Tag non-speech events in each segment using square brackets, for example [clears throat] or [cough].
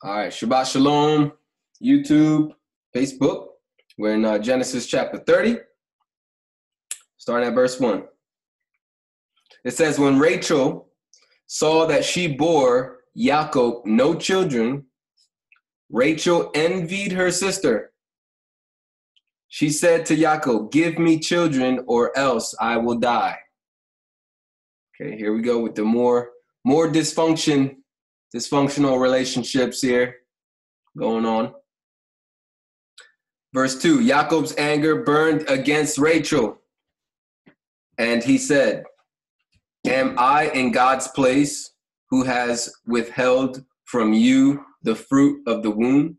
All right, Shabbat Shalom, YouTube, Facebook. We're in uh, Genesis chapter 30, starting at verse 1. It says, When Rachel saw that she bore Jacob no children, Rachel envied her sister. She said to Jacob, Give me children, or else I will die. Okay, here we go with the more more dysfunction dysfunctional relationships here going on. Verse 2 Jacob's anger burned against Rachel, and he said, Am I in God's place who has withheld from you the fruit of the womb?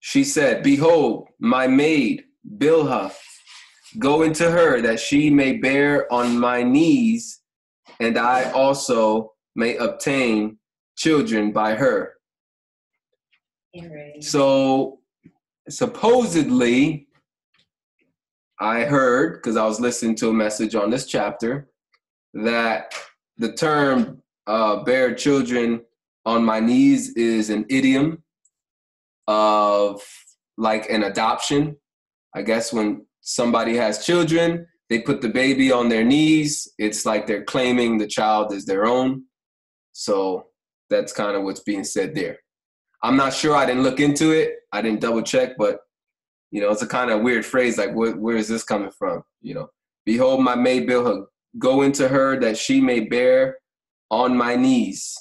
She said, Behold, my maid, Bilhah, go into her that she may bear on my knees and I also may obtain children by her. So supposedly, I heard, because I was listening to a message on this chapter, that the term uh, bear children on my knees is an idiom of like an adoption. I guess when somebody has children, they put the baby on their knees. It's like they're claiming the child as their own. So that's kind of what's being said there. I'm not sure. I didn't look into it. I didn't double check, but you know, it's a kind of weird phrase. Like, where, where is this coming from? You know, behold, my maid Bilhah, go into her that she may bear on my knees,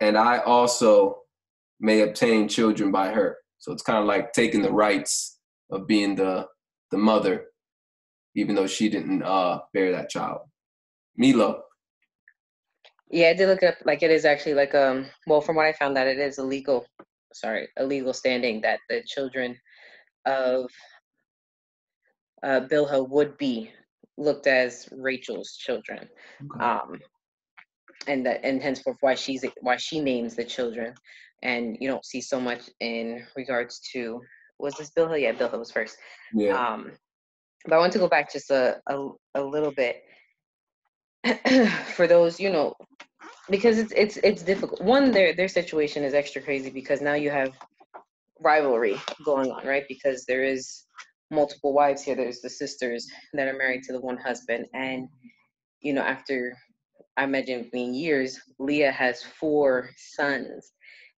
and I also may obtain children by her. So it's kind of like taking the rights of being the the mother even though she didn't uh, bear that child. Milo. Yeah, I did look up. Like it is actually like um. Well, from what I found, that it is illegal. Sorry, illegal standing that the children of uh, Bilhah would be looked as Rachel's children, okay. um, and that and henceforth why she's why she names the children, and you don't see so much in regards to was this Bilhah? Yeah, Bilhah was first. Yeah. Um, but I want to go back just a, a, a little bit [clears throat] for those, you know, because it's it's it's difficult. One, their their situation is extra crazy because now you have rivalry going on, right? Because there is multiple wives here. There's the sisters that are married to the one husband, and you know, after I imagine being years, Leah has four sons,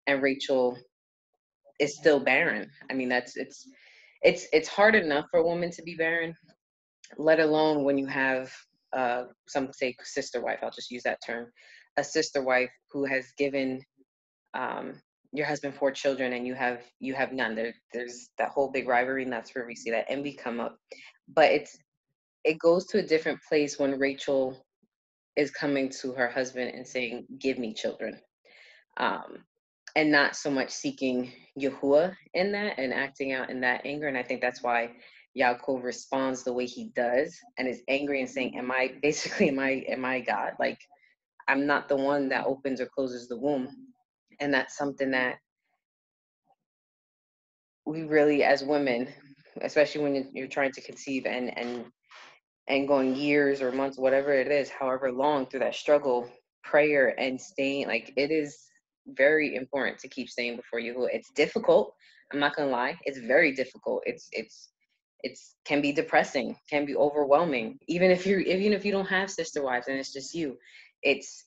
and Rachel is still barren. I mean, that's it's it's it's hard enough for a woman to be barren, let alone when you have uh, some say sister wife. I'll just use that term, a sister wife who has given um, your husband four children and you have you have none. There there's that whole big rivalry, and that's where we see that envy come up. But it's it goes to a different place when Rachel is coming to her husband and saying, "Give me children." Um, and not so much seeking Yahuwah in that and acting out in that anger. And I think that's why Yaakov responds the way he does and is angry and saying, Am I [laughs] basically am I am I God? Like I'm not the one that opens or closes the womb. And that's something that we really as women, especially when you're trying to conceive and and and going years or months, whatever it is, however long through that struggle, prayer and staying like it is very important to keep staying before you. It's difficult. I'm not gonna lie. It's very difficult. It's it's it's can be depressing, can be overwhelming. Even if you're even if you don't have sister wives and it's just you, it's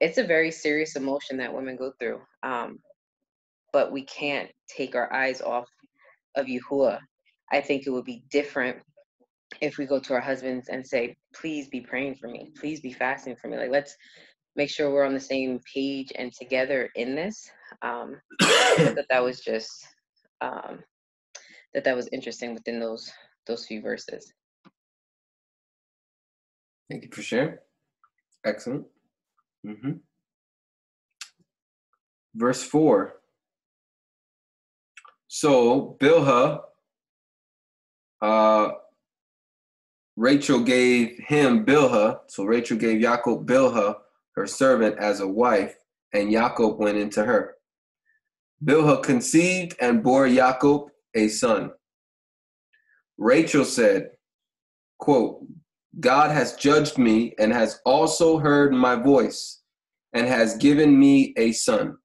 it's a very serious emotion that women go through. Um, but we can't take our eyes off of Yahuwah. I think it would be different if we go to our husbands and say, please be praying for me. Please be fasting for me. Like let's make sure we're on the same page and together in this. Um, that that [coughs] was just um, that that was interesting within those those few verses. Thank you for sharing. Excellent. Mm-hmm. Verse four. So Bilhah, uh, Rachel gave him Bilhah. So Rachel gave Yaakov Bilhah her servant as a wife, and Jacob went into her. Bilhah conceived and bore Jacob a son. Rachel said, quote, God has judged me and has also heard my voice. and has given me a son.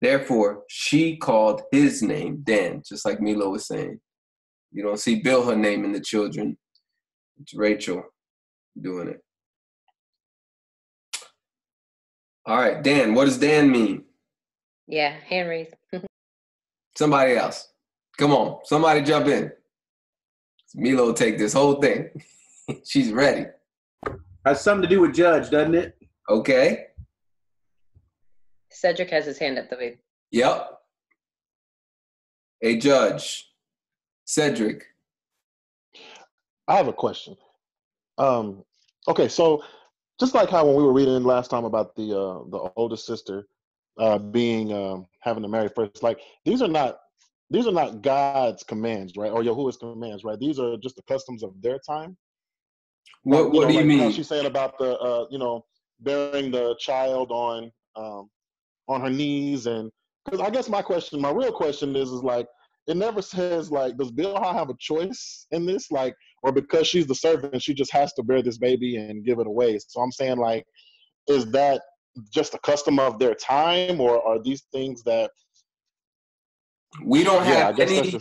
Therefore, she called his name Dan, just like Milo was saying. You don't see Bilhah naming the children. It's Rachel doing it. All right, Dan, what does Dan mean? Yeah, hand raise. [laughs] Somebody else. Come on, somebody jump in. Milo take this whole thing. [laughs] She's ready. Has something to do with Judge, doesn't it? Okay. Cedric has his hand up, the way. Yep. A judge. Cedric. I have a question. Um, okay, so just like how when we were reading last time about the uh, the oldest sister uh, being um, having to marry first, like these are not these are not God's commands, right? Or Yahuwah's commands, right? These are just the customs of their time. What What know, do you like mean? She's saying about the uh, you know bearing the child on um, on her knees, and because I guess my question, my real question is, is like it never says like does Bilhah have a choice in this, like, or because she's the servant, she just has to bear this baby and give it away. So I'm saying like, is that just a custom of their time, or are these things that we don't yeah, have any.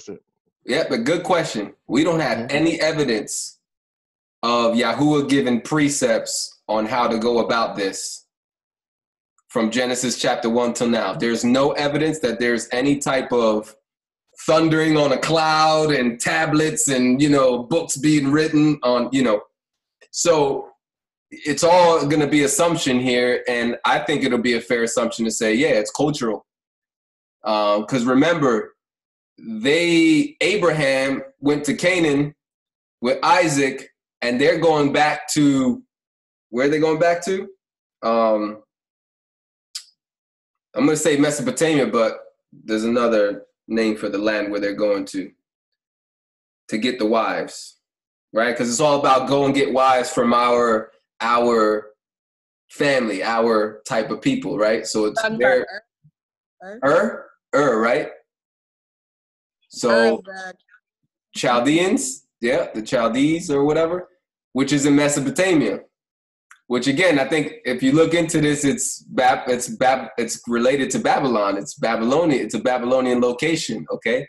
Yeah, but good question. We don't have Mhm. any evidence of Yahuwah giving precepts on how to go about this from Genesis chapter 1 till now. There's no evidence that there's any type of thundering on a cloud and tablets and, you know, books being written on, you know. So it's all going to be assumption here. And I think it'll be a fair assumption to say, yeah, it's cultural. Because remember, they Abraham went to Canaan with Isaac, and they're going back to where are they going back to? Um, I'm going to say Mesopotamia, but there's another name for the land where they're going to to get the wives, right? Because it's all about go and get wives from our our family, our type of people, right? So it's Um, their Ur- Ur, Ur, right? So Ur is the- Chaldeans, yeah, the Chaldees or whatever, which is in Mesopotamia. Which again, I think if you look into this, it's Bab, it's Bab, it's related to Babylon. It's Babylonian. It's a Babylonian location. Okay,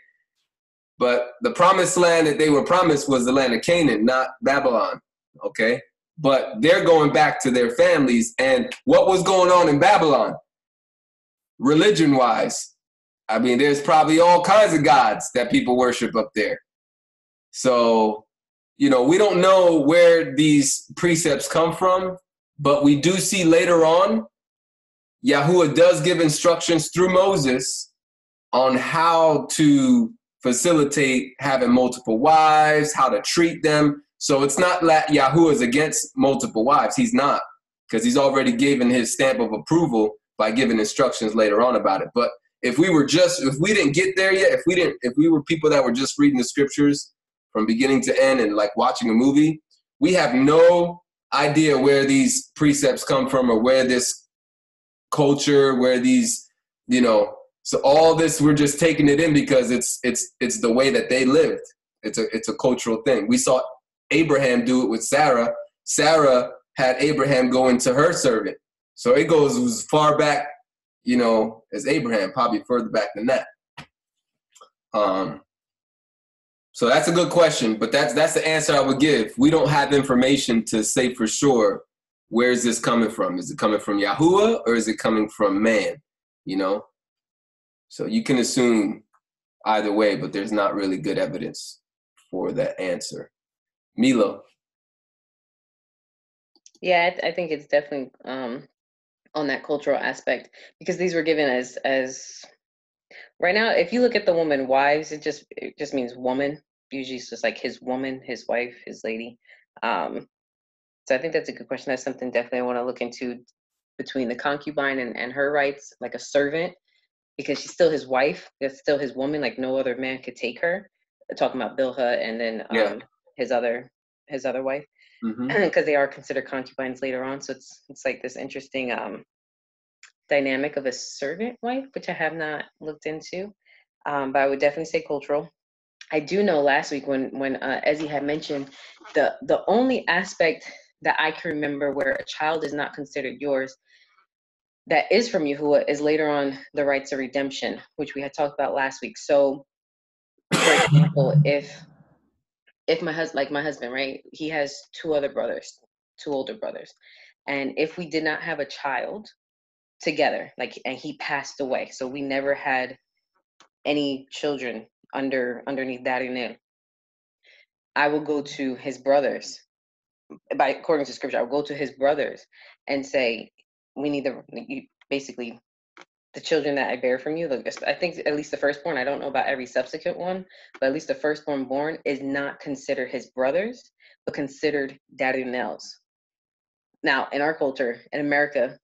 but the promised land that they were promised was the land of Canaan, not Babylon. Okay, but they're going back to their families. And what was going on in Babylon, religion-wise? I mean, there's probably all kinds of gods that people worship up there. So, you know, we don't know where these precepts come from, but we do see later on, Yahuwah does give instructions through Moses on how to facilitate having multiple wives, how to treat them. So it's not that Yahuwah is against multiple wives. He's not, because he's already given his stamp of approval by giving instructions later on about it. But if we were just, if we didn't get there yet, if we didn't, if we were people that were just reading the scriptures from beginning to end and like watching a movie, we have no idea where these precepts come from or where this culture, where these, you know, so all this we're just taking it in because it's it's it's the way that they lived. It's a it's a cultural thing. We saw Abraham do it with Sarah. Sarah had Abraham go into her servant. So it goes as far back, you know, as Abraham, probably further back than that. Um, so that's a good question, but that's that's the answer I would give. We don't have information to say for sure where is this coming from. Is it coming from Yahuwah or is it coming from man? You know, so you can assume either way, but there's not really good evidence for that answer. Milo, Yeah, I, th- I think it's definitely um, on that cultural aspect because these were given as as right now. If you look at the woman wives, it just it just means woman. Usually, it's just like his woman, his wife, his lady. Um, so I think that's a good question. That's something definitely I want to look into between the concubine and, and her rights, like a servant, because she's still his wife. That's still his woman. Like no other man could take her. Talking about Bilhah and then um, Yeah. his other his other wife [clears throat] because they are considered concubines later on. So it's it's like this interesting um, dynamic of a servant wife, which I have not looked into. Um, but I would definitely say cultural. I do know last week when when uh, Ezzy had mentioned the the only aspect that I can remember where a child is not considered yours that is from Yahuwah is later on the rights of redemption, which we had talked about last week. So, for example, if if my husband, like my husband, right, he has two other brothers, two older brothers, and if we did not have a child together, like, and he passed away, so we never had any children under underneath Darnell, I will go to his brothers. By according to scripture, I will go to his brothers and say, "We need the you, basically the children that I bear from you. I think at least the firstborn. I don't know about every subsequent one, but at least the firstborn born is not considered his brothers, but considered Darnell's. Now, in our culture, in America,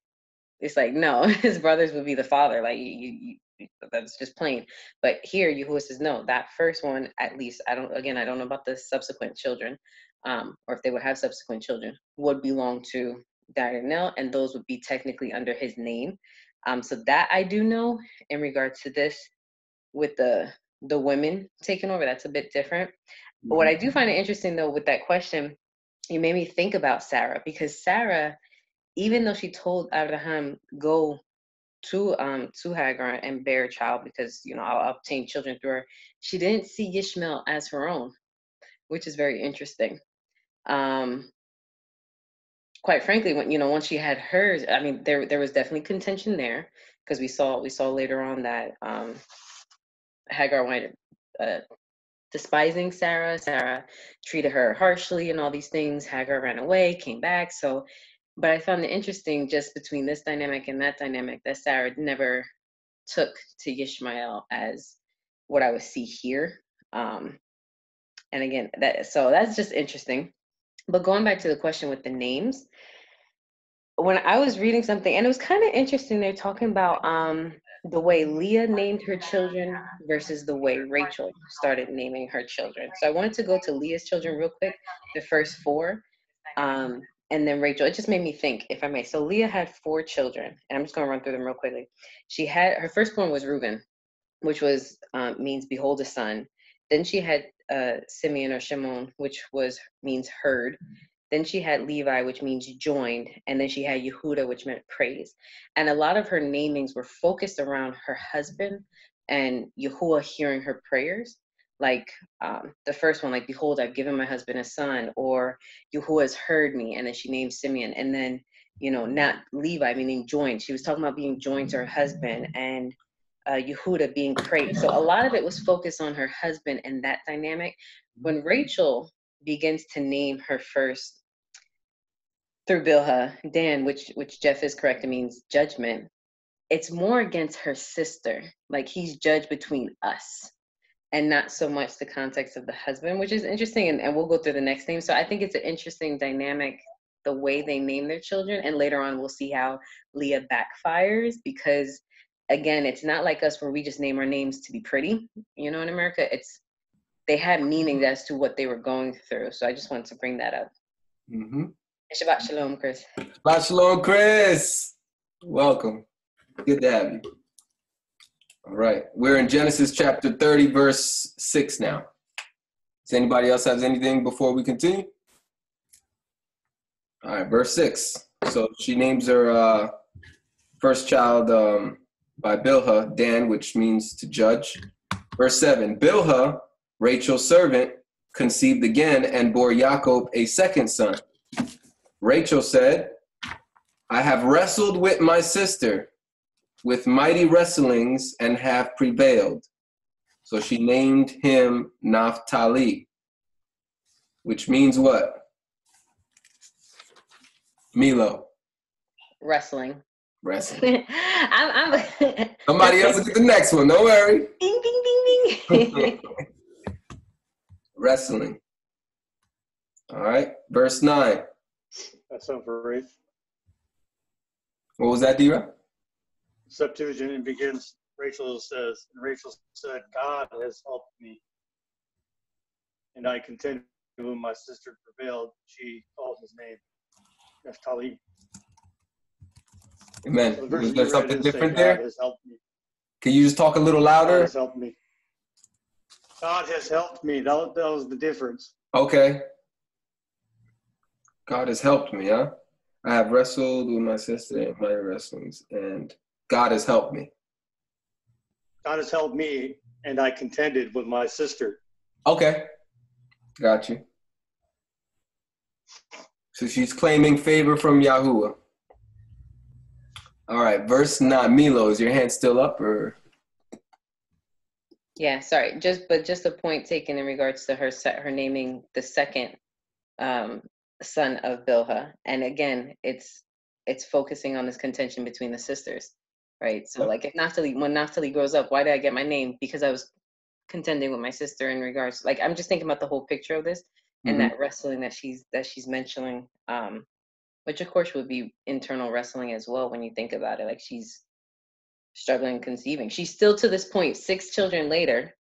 it's like no, [laughs] his brothers would be the father. Like you, you, [laughs] that's just plain. But here, Yahuwah says, no, that first one, at least, I don't, again, I don't know about the subsequent children, um, or if they would have subsequent children, would belong to Darnell, and those would be technically under his name. Um, so that I do know in regards to this with the the women taking over, that's a bit different. But what I do mm-hmm. find it interesting though with that question, you made me think about Sarah because Sarah, even though she told Abraham, go to um to Hagar and bear a child because you know I'll obtain children through her. She didn't see Ishmael as her own, which is very interesting. Um, quite frankly, when you know once she had hers, I mean there there was definitely contention there because we saw we saw later on that um, Hagar wanted uh, despising Sarah. Sarah treated her harshly and all these things. Hagar ran away, came back. So but I found it interesting just between this dynamic and that dynamic that Sarah never took to Ishmael as what I would see here. Um, and again, that so that's just interesting. But going back to the question with the names, when I was reading something, and it was kind of interesting, they're talking about um, the way Leah named her children versus the way Rachel started naming her children. So I wanted to go to Leah's children real quick, the first four. Um, and then Rachel. It just made me think, if I may. So Leah had four children, and I'm just going to run through them real quickly. She had her firstborn was Reuben, which was um, means behold a son. Then she had uh, Simeon or Shimon, which was means heard. Then she had Levi, which means joined, and then she had Yehuda, which meant praise. And a lot of her namings were focused around her husband and Yahuwah hearing her prayers like um, the first one, like, Behold, I've given my husband a son, or who has heard me, and then she named Simeon, and then, you know, not Levi, meaning joined. She was talking about being joined to her husband, and uh, Yehuda being praised. So a lot of it was focused on her husband and that dynamic. When Rachel begins to name her first through Bilhah, Dan, which which Jeff is correct, it means judgment. It's more against her sister. Like he's judged between us and not so much the context of the husband, which is interesting. And, and we'll go through the next name. So I think it's an interesting dynamic, the way they name their children. And later on, we'll see how Leah backfires because, again, it's not like us where we just name our names to be pretty. You know, in America, it's they had meaning as to what they were going through. So I just wanted to bring that up. Mm-hmm. Shabbat Shalom, Chris. Shabbat Shalom, Chris. Welcome. Good to have you. All right. We're in Genesis chapter 30, verse 6 now. Does anybody else have anything before we continue? All right, verse 6. So she names her uh, first child um, by Bilhah, Dan, which means to judge. Verse 7 Bilhah, Rachel's servant, conceived again and bore Jacob a second son. Rachel said, I have wrestled with my sister with mighty wrestlings and have prevailed. So she named him Naphtali, which means what? Milo. Wrestling. Wrestling. [laughs] I'm, I'm [laughs] Somebody else will get the next one. Don't worry. Ding, ding, ding, ding. [laughs] Wrestling. All right. Verse 9. That's over, Wraith. What was that, Dira? Septuagint begins, Rachel says, and Rachel said, God has helped me. And I contended when my sister prevailed. She called his name Naphtali. Amen. So Was there something different say, there? God has helped me. Can you just talk a little God louder? has helped me. God has helped me. That, that was the difference. Okay. God has helped me, huh? I have wrestled with my sister in my wrestlings, and God has helped me. God has helped me, and I contended with my sister. Okay, got you. So she's claiming favor from Yahuwah. All right, verse nine. Milo, is your hand still up, or Yeah, sorry. Just but just a point taken in regards to her set her naming the second um son of Bilhah. And again, it's it's focusing on this contention between the sisters. Right. So Yep. like if Naphtali when Naphtali grows up, why did I get my name? Because I was contending with my sister in regards like I'm just thinking about the whole picture of this and Mhm. that wrestling that she's that she's mentioning. Um which of course would be internal wrestling as well when you think about it. Like she's struggling conceiving. She's still to this point, six children later,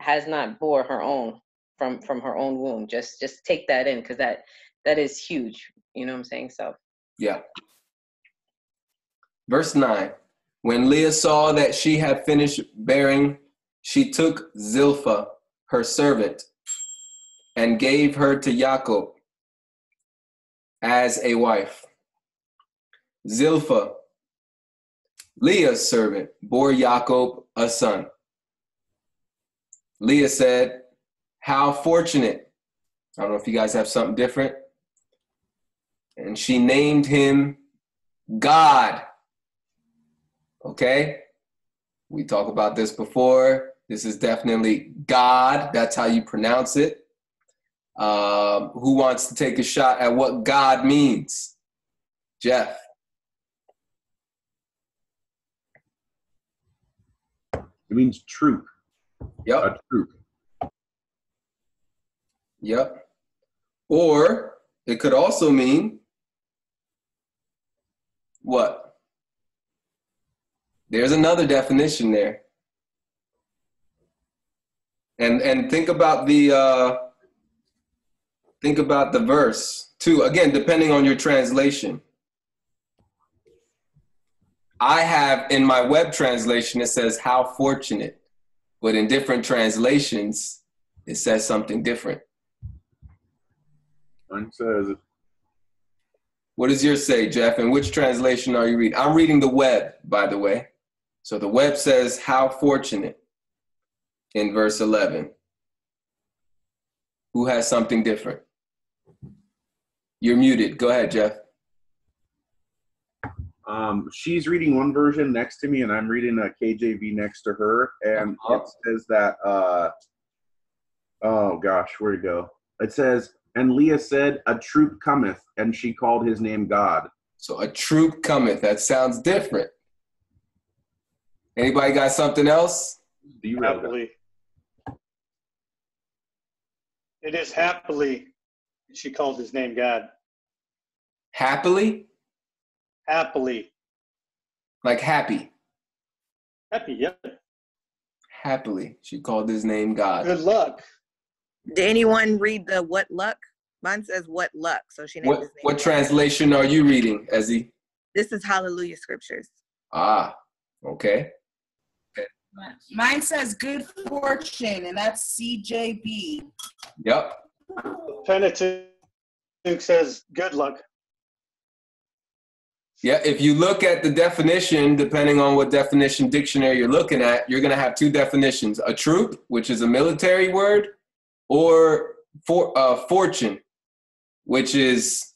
has not bore her own from from her own womb. Just just take that in because that that is huge. You know what I'm saying? So Yeah. Verse 9 When Leah saw that she had finished bearing, she took Zilpah, her servant, and gave her to Jacob as a wife. Zilpah, Leah's servant, bore Jacob a son. Leah said, How fortunate. I don't know if you guys have something different. And she named him God. Okay? We talked about this before. This is definitely God. That's how you pronounce it. Um, who wants to take a shot at what God means? Jeff. It means troop. Yep. A troop. Yep. Or it could also mean what? There's another definition there. And and think about the uh think about the verse too. Again, depending on your translation. I have in my web translation it says how fortunate, but in different translations it says something different. Mine says What does yours say, Jeff? And which translation are you reading? I'm reading the web, by the way. So the web says, How fortunate in verse 11. Who has something different? You're muted. Go ahead, Jeff. um, she's reading one version next to me, and I'm reading a KJV next to her, and it says that. Uh, oh gosh, where'd it go? It says, "And Leah said, A troop cometh, and she called his name God." So a troop cometh. That sounds different. Anybody got something else? Do you? Happily. It is happily. She called his name God. Happily? Happily. Like happy. Happy, yep. Happily. She called his name God. Good luck. Did anyone read the what luck? Mine says what luck. So she named What, his name. what translation are you reading, Ezzy? This is Hallelujah Scriptures. Ah, okay. Mine says good fortune, and that's CJB. Yep. Pentateuch says good luck. Yeah, if you look at the definition, depending on what definition dictionary you're looking at, you're going to have two definitions a troop, which is a military word, or for, uh, fortune, which is,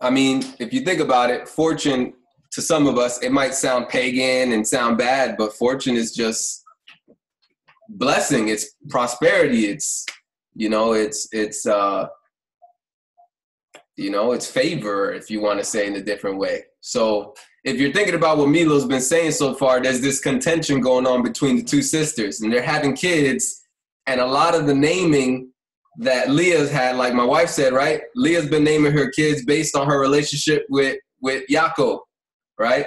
I mean, if you think about it, fortune to some of us, it might sound pagan and sound bad, but fortune is just blessing, it's prosperity, it's, you know, it's, it's, uh, you know it's favor if you want to say in a different way. So if you're thinking about what milo's been saying so far there's this contention going on between the two sisters and they're having kids and a lot of the naming that leah's had like my wife said right? Leah's been naming her kids based on her relationship with with Yaakov, right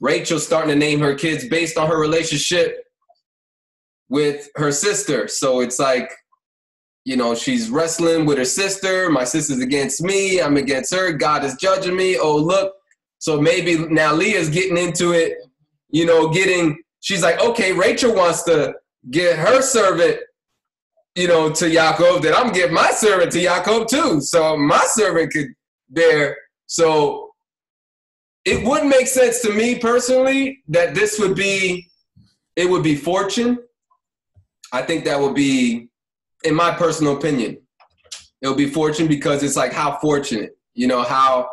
rachel's starting to name her kids based on her relationship with her sister so it's like you know, she's wrestling with her sister. My sister's against me. I'm against her. God is judging me. Oh, look. So maybe now Leah's getting into it, you know, getting, she's like, okay, Rachel wants to get her servant, you know, to Yaakov, then I'm getting my servant to Yaakov too. So my servant could bear. So it wouldn't make sense to me personally that this would be it would be fortune. I think that would be, in my personal opinion, it would be fortune because it's like how fortunate, you know, how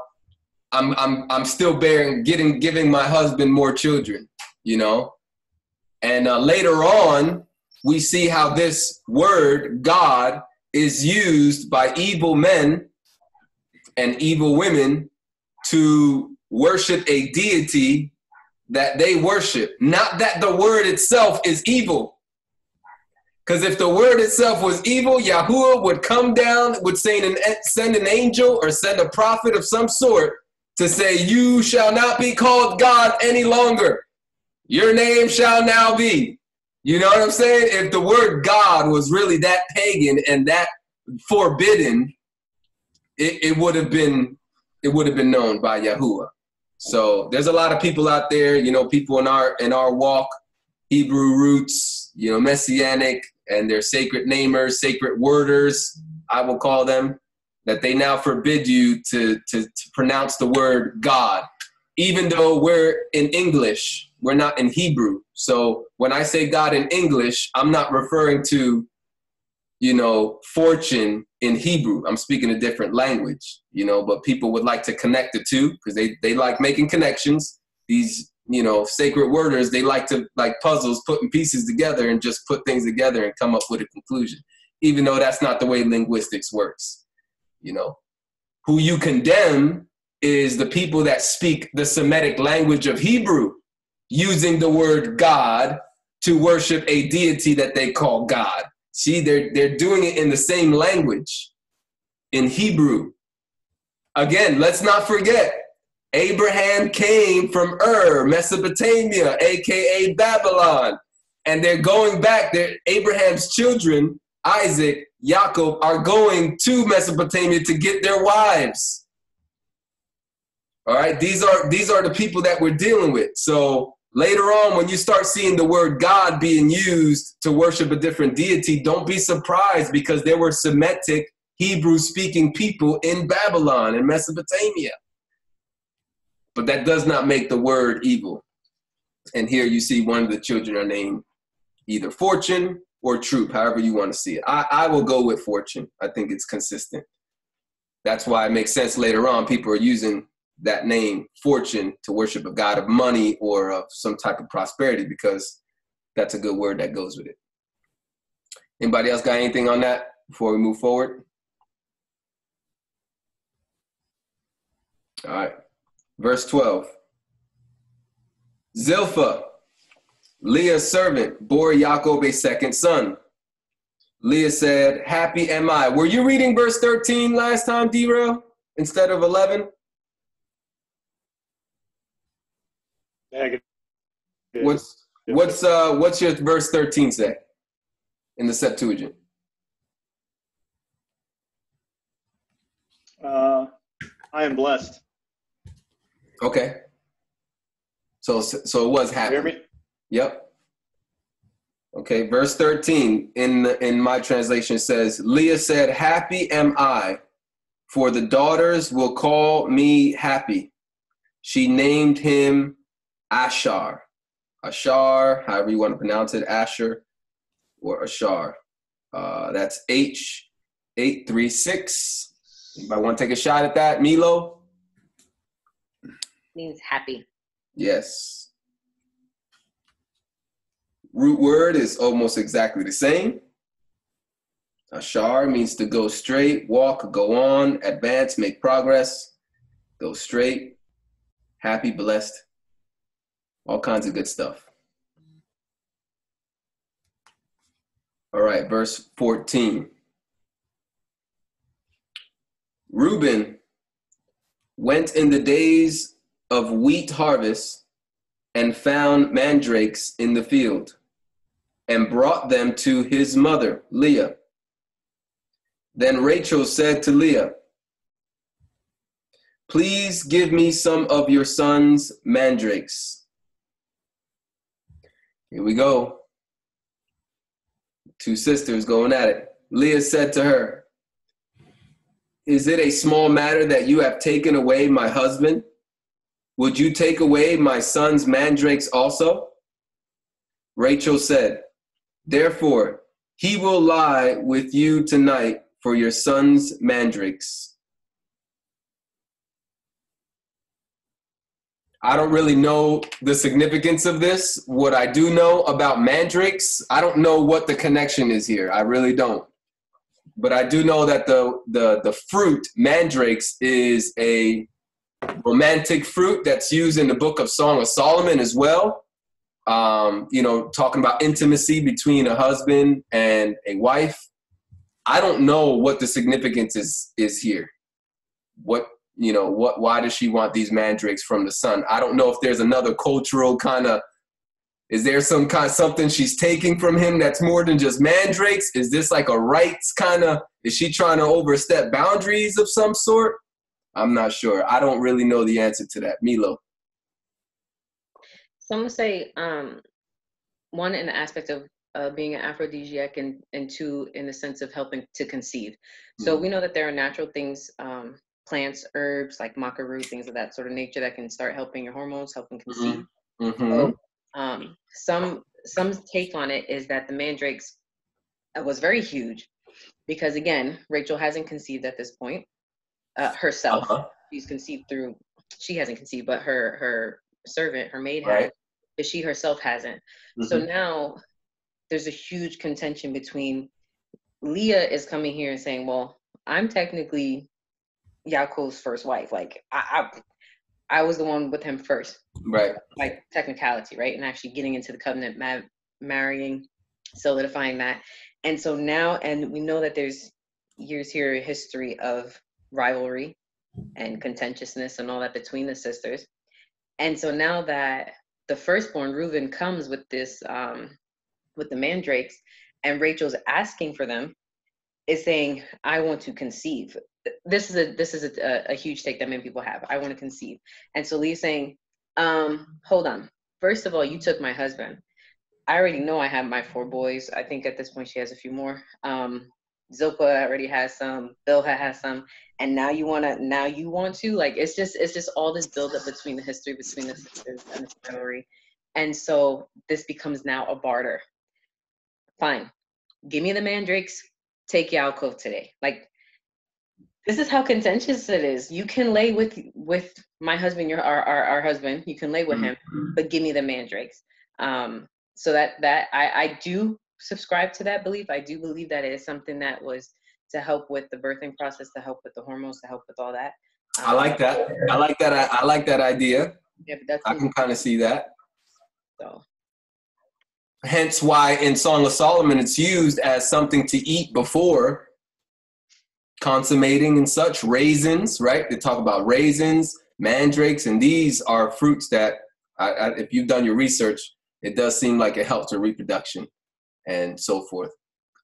I'm I'm I'm still bearing getting giving my husband more children, you know. And uh, later on, we see how this word God is used by evil men and evil women to worship a deity that they worship, not that the word itself is evil. Because if the word itself was evil, Yahuwah would come down, would send an, send an angel or send a prophet of some sort to say, You shall not be called God any longer. Your name shall now be. You know what I'm saying? If the word God was really that pagan and that forbidden, it, it would have been it would have been known by Yahuwah. So there's a lot of people out there, you know, people in our in our walk, Hebrew roots, you know, messianic, and they're sacred namers, sacred worders, I will call them, that they now forbid you to, to, to pronounce the word God, even though we're in English, we're not in Hebrew. So when I say God in English, I'm not referring to, you know, fortune in Hebrew. I'm speaking a different language, you know, but people would like to connect the two because they, they like making connections. These, you know, sacred worders, they like to like puzzles, putting pieces together and just put things together and come up with a conclusion, even though that's not the way linguistics works, you know. Who you condemn is the people that speak the Semitic language of Hebrew, using the word God to worship a deity that they call God. See, they're, they're doing it in the same language, in Hebrew. Again, let's not forget, Abraham came from Ur, Mesopotamia, aka Babylon. And they're going back, they're, Abraham's children, Isaac, Jacob, are going to Mesopotamia to get their wives. All right, these are these are the people that we're dealing with. So later on, when you start seeing the word God being used to worship a different deity, don't be surprised because there were Semitic Hebrew speaking people in Babylon and Mesopotamia. But that does not make the word evil. And here you see one of the children are named either Fortune or Troop, however you want to see it. I, I will go with Fortune. I think it's consistent. That's why it makes sense later on. People are using that name fortune to worship a god of money or of some type of prosperity because that's a good word that goes with it. Anybody else got anything on that before we move forward? All right. Verse 12 zilpah leah's servant bore jacob a second son. Leah said happy am i. Were you reading verse 13 last time d instead of 11 Negative. What's what's uh what's your verse 13 say in the Septuagint? Uh, I am blessed. Okay. So so it was happy. Hear me? Yep. Okay, verse 13 in in my translation says, Leah said, "Happy am I, for the daughters will call me happy." She named him Ashar. Ashar, however you want to pronounce it, Asher or Ashar. Uh, that's H836. Anybody want to take a shot at that? Milo? Means happy. Yes. Root word is almost exactly the same. Ashar means to go straight, walk, go on, advance, make progress, go straight, happy, blessed, all kinds of good stuff. All right, verse 14. Reuben went in the days of wheat harvest and found mandrakes in the field and brought them to his mother, Leah. Then Rachel said to Leah, Please give me some of your son's mandrakes. Here we go. Two sisters going at it. Leah said to her, is it a small matter that you have taken away my husband? Would you take away my son's mandrakes also? Rachel said, Therefore, he will lie with you tonight for your son's mandrakes. I don't really know the significance of this. What I do know about mandrakes, I don't know what the connection is here. I really don't. But I do know that the the the fruit mandrakes is a romantic fruit that's used in the book of Song of Solomon as well. Um, you know, talking about intimacy between a husband and a wife. I don't know what the significance is is here. What you know, what why does she want these mandrakes from the son? I don't know if there's another cultural kind of is there some kind of something she's taking from him that's more than just mandrakes? Is this like a rights kind of is she trying to overstep boundaries of some sort? I'm not sure. I don't really know the answer to that. Milo. Some would say um, one in the aspect of uh, being an aphrodisiac, and and two in the sense of helping to conceive. So Mhm. we know that there are natural things, um, plants, herbs like maca root, things of that sort of nature that can start helping your hormones, helping conceive. Mm-hmm. So, um, some some take on it is that the mandrakes uh, was very huge because again, Rachel hasn't conceived at this point uh, herself. Uh-huh. She's conceived through. She hasn't conceived, but her her servant, her maid, Right. has, but she herself hasn't. So Mhm. now there's a huge contention between Leah is coming here and saying, "Well, I'm technically Yaakov's first wife. Like I, I, I was the one with him first, Right. like technicality, right? And actually getting into the covenant, ma- marrying, solidifying that. And so now, and we know that there's years here history of rivalry and contentiousness and all that between the sisters. And so now that the firstborn Reuben comes with this, um, with the mandrakes, and Rachel's asking for them, is saying, "I want to conceive." This is a this is a, a, huge take that many people have. I want to conceive, and so Leah's saying, um, "Hold on. First of all, you took my husband. I already know I have my four boys. I think at this point she has a few more. Um, Zilpah already has some. Bilhah has some, and now you wanna now you want to like it's just it's just all this buildup between the history between the sisters and the story, and so this becomes now a barter. Fine, give me the mandrakes. Take Yaakov today. Like this is how contentious it is. You can lay with with my husband, your our our, our husband. You can lay with him, but give me the mandrakes. Um, so that that I I do subscribe to that belief. I do believe that it is something that was to help with the birthing process, to help with the hormones, to help with all that. I like that. I like that. I, I like that idea. Yeah, but that's I can kind of see that. so. Hence why in Song of Solomon it's used as something to eat before consummating and such. Raisins, right? They talk about raisins, mandrakes, and these are fruits that, I, I, if you've done your research, it does seem like it helps with reproduction and so forth.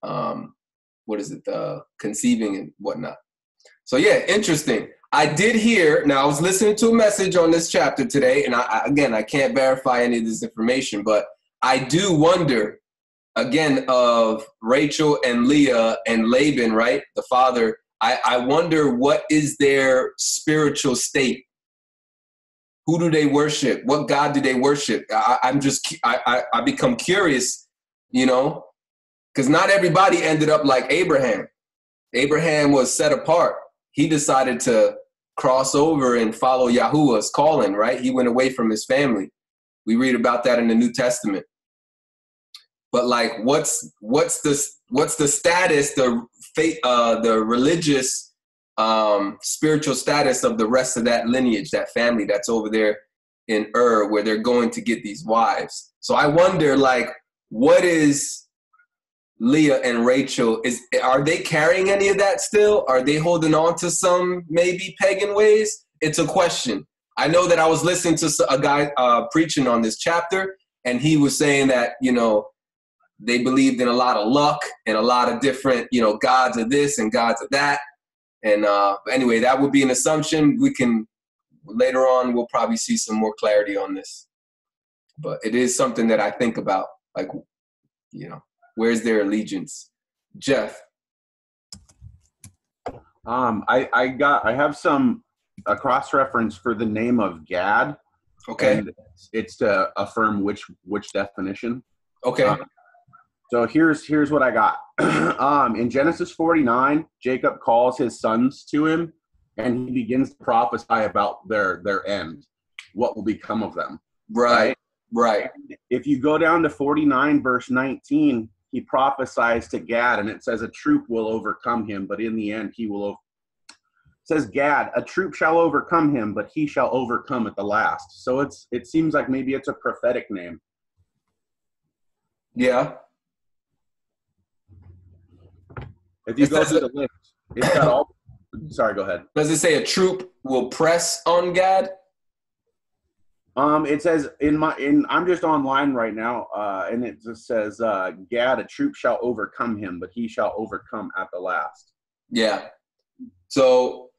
Um, what is it? Uh, conceiving and whatnot. So yeah, interesting. I did hear. Now I was listening to a message on this chapter today, and I, I, again I can't verify any of this information, but I do wonder again of Rachel and Leah and Laban, right, the father. I, I wonder what is their spiritual state. Who do they worship? What God do they worship? I, I'm just I, I, I become curious, you know, because not everybody ended up like Abraham. Abraham was set apart. He decided to cross over and follow Yahuwah's calling, right? He went away from his family. We read about that in the New Testament. But like, what's what's the what's the status, the faith, uh, the religious, um, spiritual status of the rest of that lineage, that family that's over there in Ur, where they're going to get these wives? So I wonder, like, what is Leah and Rachel is are they carrying any of that still? Are they holding on to some maybe pagan ways? It's a question. I know that I was listening to a guy uh, preaching on this chapter, and he was saying that you know they believed in a lot of luck and a lot of different you know gods of this and gods of that. And uh, anyway, that would be an assumption. We can later on we'll probably see some more clarity on this, but it is something that I think about, like you know. Where's their allegiance? Jeff. Um, I, I got I have some a cross reference for the name of Gad. Okay. And it's, to affirm which which definition. Okay. Uh, So here's here's what I got. [clears throat] um, in Genesis 49, Jacob calls his sons to him, and he begins to prophesy about their their end, what will become of them. Right. Right. If you go down to 49 verse 19, he prophesies to Gad, and it says a troop will overcome him, but in the end he will. Over- says Gad, a troop shall overcome him, but he shall overcome at the last. So it's it seems like maybe it's a prophetic name. Yeah. If you go to the list, it's got all. [laughs] Sorry, go ahead. Does it say a troop will press on Gad? Um, it says in my in I'm just online right now, uh, and it just says uh, Gad, a troop shall overcome him, but he shall overcome at the last. Yeah. So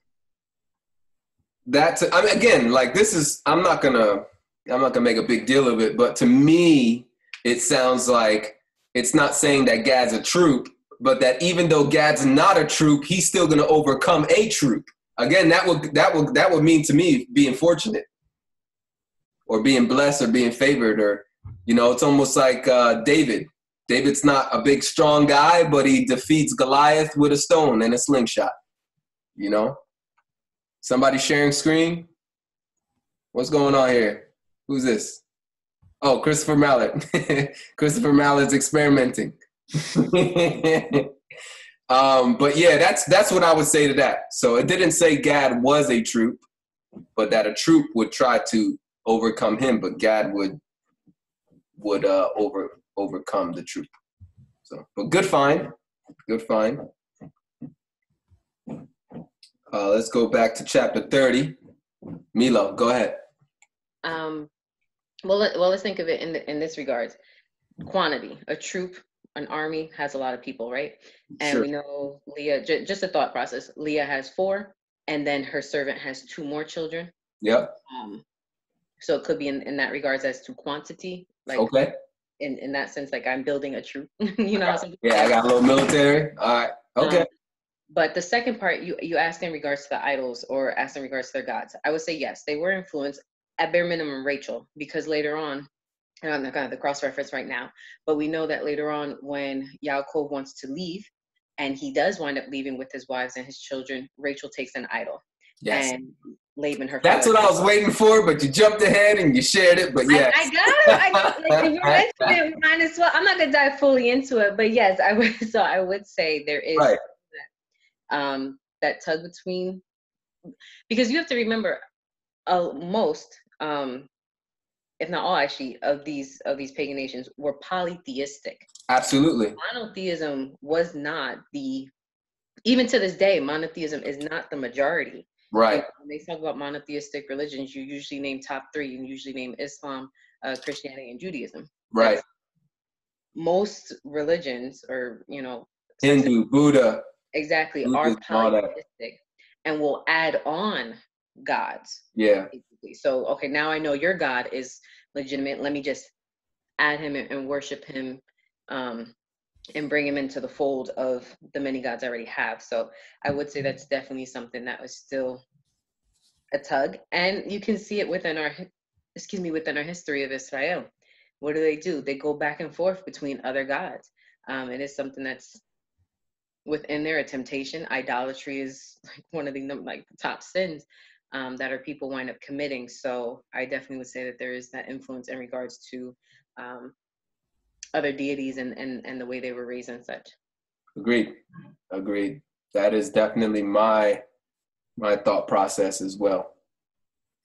that's I mean again, like this is I'm not gonna I'm not gonna make a big deal of it, but to me, it sounds like it's not saying that Gad's a troop, but that even though Gad's not a troop, he's still gonna overcome a troop. Again, that would that would that would mean to me being fortunate or being blessed or being favored or you know, it's almost like uh, David. David's not a big strong guy, but he defeats Goliath with a stone and a slingshot. You know? Somebody sharing screen? What's going on here? Who's this? Oh, Christopher Mallet. [laughs] Christopher Mallet's experimenting. [laughs] um, but yeah, that's that's what I would say to that. So it didn't say Gad was a troop, but that a troop would try to overcome him, but Gad would would uh, over overcome the troop. So, but good find, good find. Uh, let's go back to chapter thirty. Milo, go ahead. Um, well, let, well, let's think of it in the, in this regards. Quantity. A troop, an army has a lot of people, right? And Sure. we know Leah. J- just a thought process. Leah has four, and then her servant has two more children. Yep. Um, so it could be in, in that regards as to quantity, like Okay. in, in that sense, like I'm building a troop. [laughs] you know. some Yeah, I got a little military. All right. Okay. Um, but the second part, you you asked in regards to the idols or asked in regards to their gods. I would say yes, they were influenced at bare minimum Rachel, because later on, and I'm not gonna have the cross reference right now, but we know that later on when Yaakov wants to leave, and he does wind up leaving with his wives and his children, Rachel takes an idol, yes. and Laban her. That's what I was waiting for, but you jumped ahead and you shared it. But yeah. I, I got it. I got, like, if you mentioned it, might as well. I'm not gonna dive fully into it, but yes, I would. [laughs] So I would say there is Right. that, um, that tug between, because you have to remember, uh, most, um, if not all, actually, of these of these pagan nations were polytheistic. Absolutely. Monotheism was not the, even to this day, monotheism is not the majority. Right. When they talk about monotheistic religions, you usually name top three. You usually name Islam, uh, Christianity, and Judaism. Right. Most religions, or you know, Hindu, Buddha. exactly, are polytheistic and will add on gods. Yeah. Basically. So, okay, now I know your God is legitimate. Let me just add him and worship him, um, and bring him into the fold of the many gods I already have. So, I would say that's definitely something that was still a tug, and you can see it within our, excuse me, within our history of Israel. What do they do? They go back and forth between other gods. Um, it is something that's within there a temptation. Idolatry is like one of the like the top sins um, that our people wind up committing. So I definitely would say that there is that influence in regards to um, other deities and, and and the way they were raised and such. Agreed. Agreed. That is definitely my my thought process as well.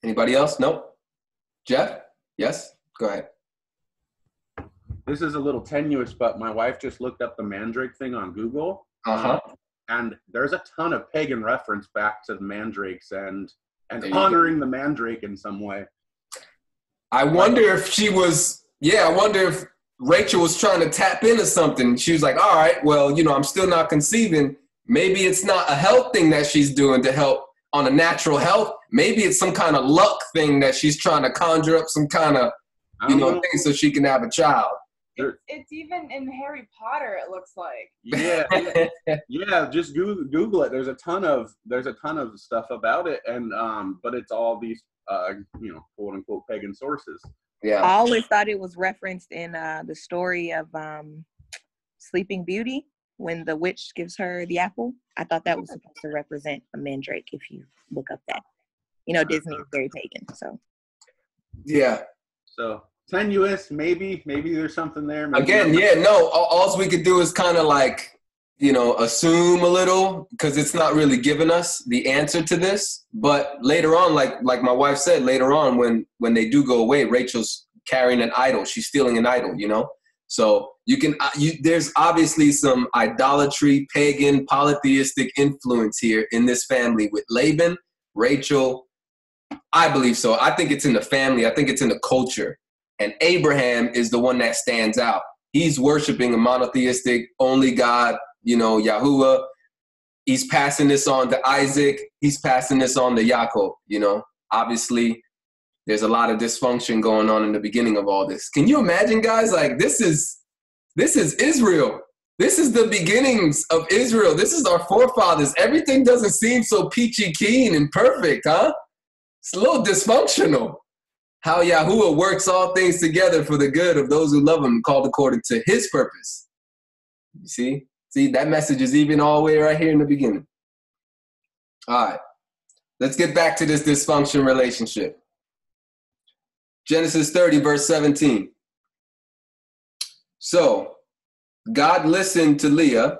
Anybody else? Nope. Jeff? Yes? Go ahead. This is a little tenuous, but my wife just looked up the mandrake thing on Google, Uh-huh. and there's a ton of pagan reference back to the mandrakes and and There you go. honoring the mandrake in some way. I wonder if she was, yeah, I wonder if Rachel was trying to tap into something. She was like, all right, well, you know, I'm still not conceiving. Maybe it's not a health thing that she's doing to help on a natural health. Maybe it's some kind of luck thing that she's trying to conjure up some kind of, you know, know. thing so she can have a child. There- It's, it's even in Harry Potter. It looks like. Yeah, yeah, [laughs] yeah. Just Google, Google it. There's a ton of there's a ton of stuff about it, and um, but it's all these uh, you know, quote unquote pagan sources. Yeah. I always thought it was referenced in uh, the story of um, Sleeping Beauty when the witch gives her the apple. I thought that was supposed to represent a mandrake. If you look up that, you know, Disney is very pagan. So Yeah. So tenuous, maybe, maybe there's something there. Maybe Again, yeah, no. All, we could do is kind of like, you know, assume a little because it's not really giving us the answer to this. But later on, like like my wife said, later on when when they do go away, Rachel's carrying an idol. She's stealing an idol. You know. So you can uh, you there's obviously some idolatry, pagan, polytheistic influence here in this family with Laban, Rachel. I believe so. I think it's in the family. I think it's in the culture. And Abraham is the one that stands out. He's worshiping a monotheistic, only God, you know, Yahuwah. He's passing this on to Isaac. He's passing this on to Yaakov, you know. Obviously, there's a lot of dysfunction going on in the beginning of all this. Can you imagine, guys? Like this is this is Israel. This is the beginnings of Israel. This is our forefathers. Everything doesn't seem so peachy keen and perfect, huh? It's a little dysfunctional how Yahuwah works all things together for the good of those who love him, called according to his purpose. You see? See, that message is even all the way right here in the beginning. All right. Let's get back to this dysfunction relationship. Genesis 30, verse 17. So, God listened to Leah,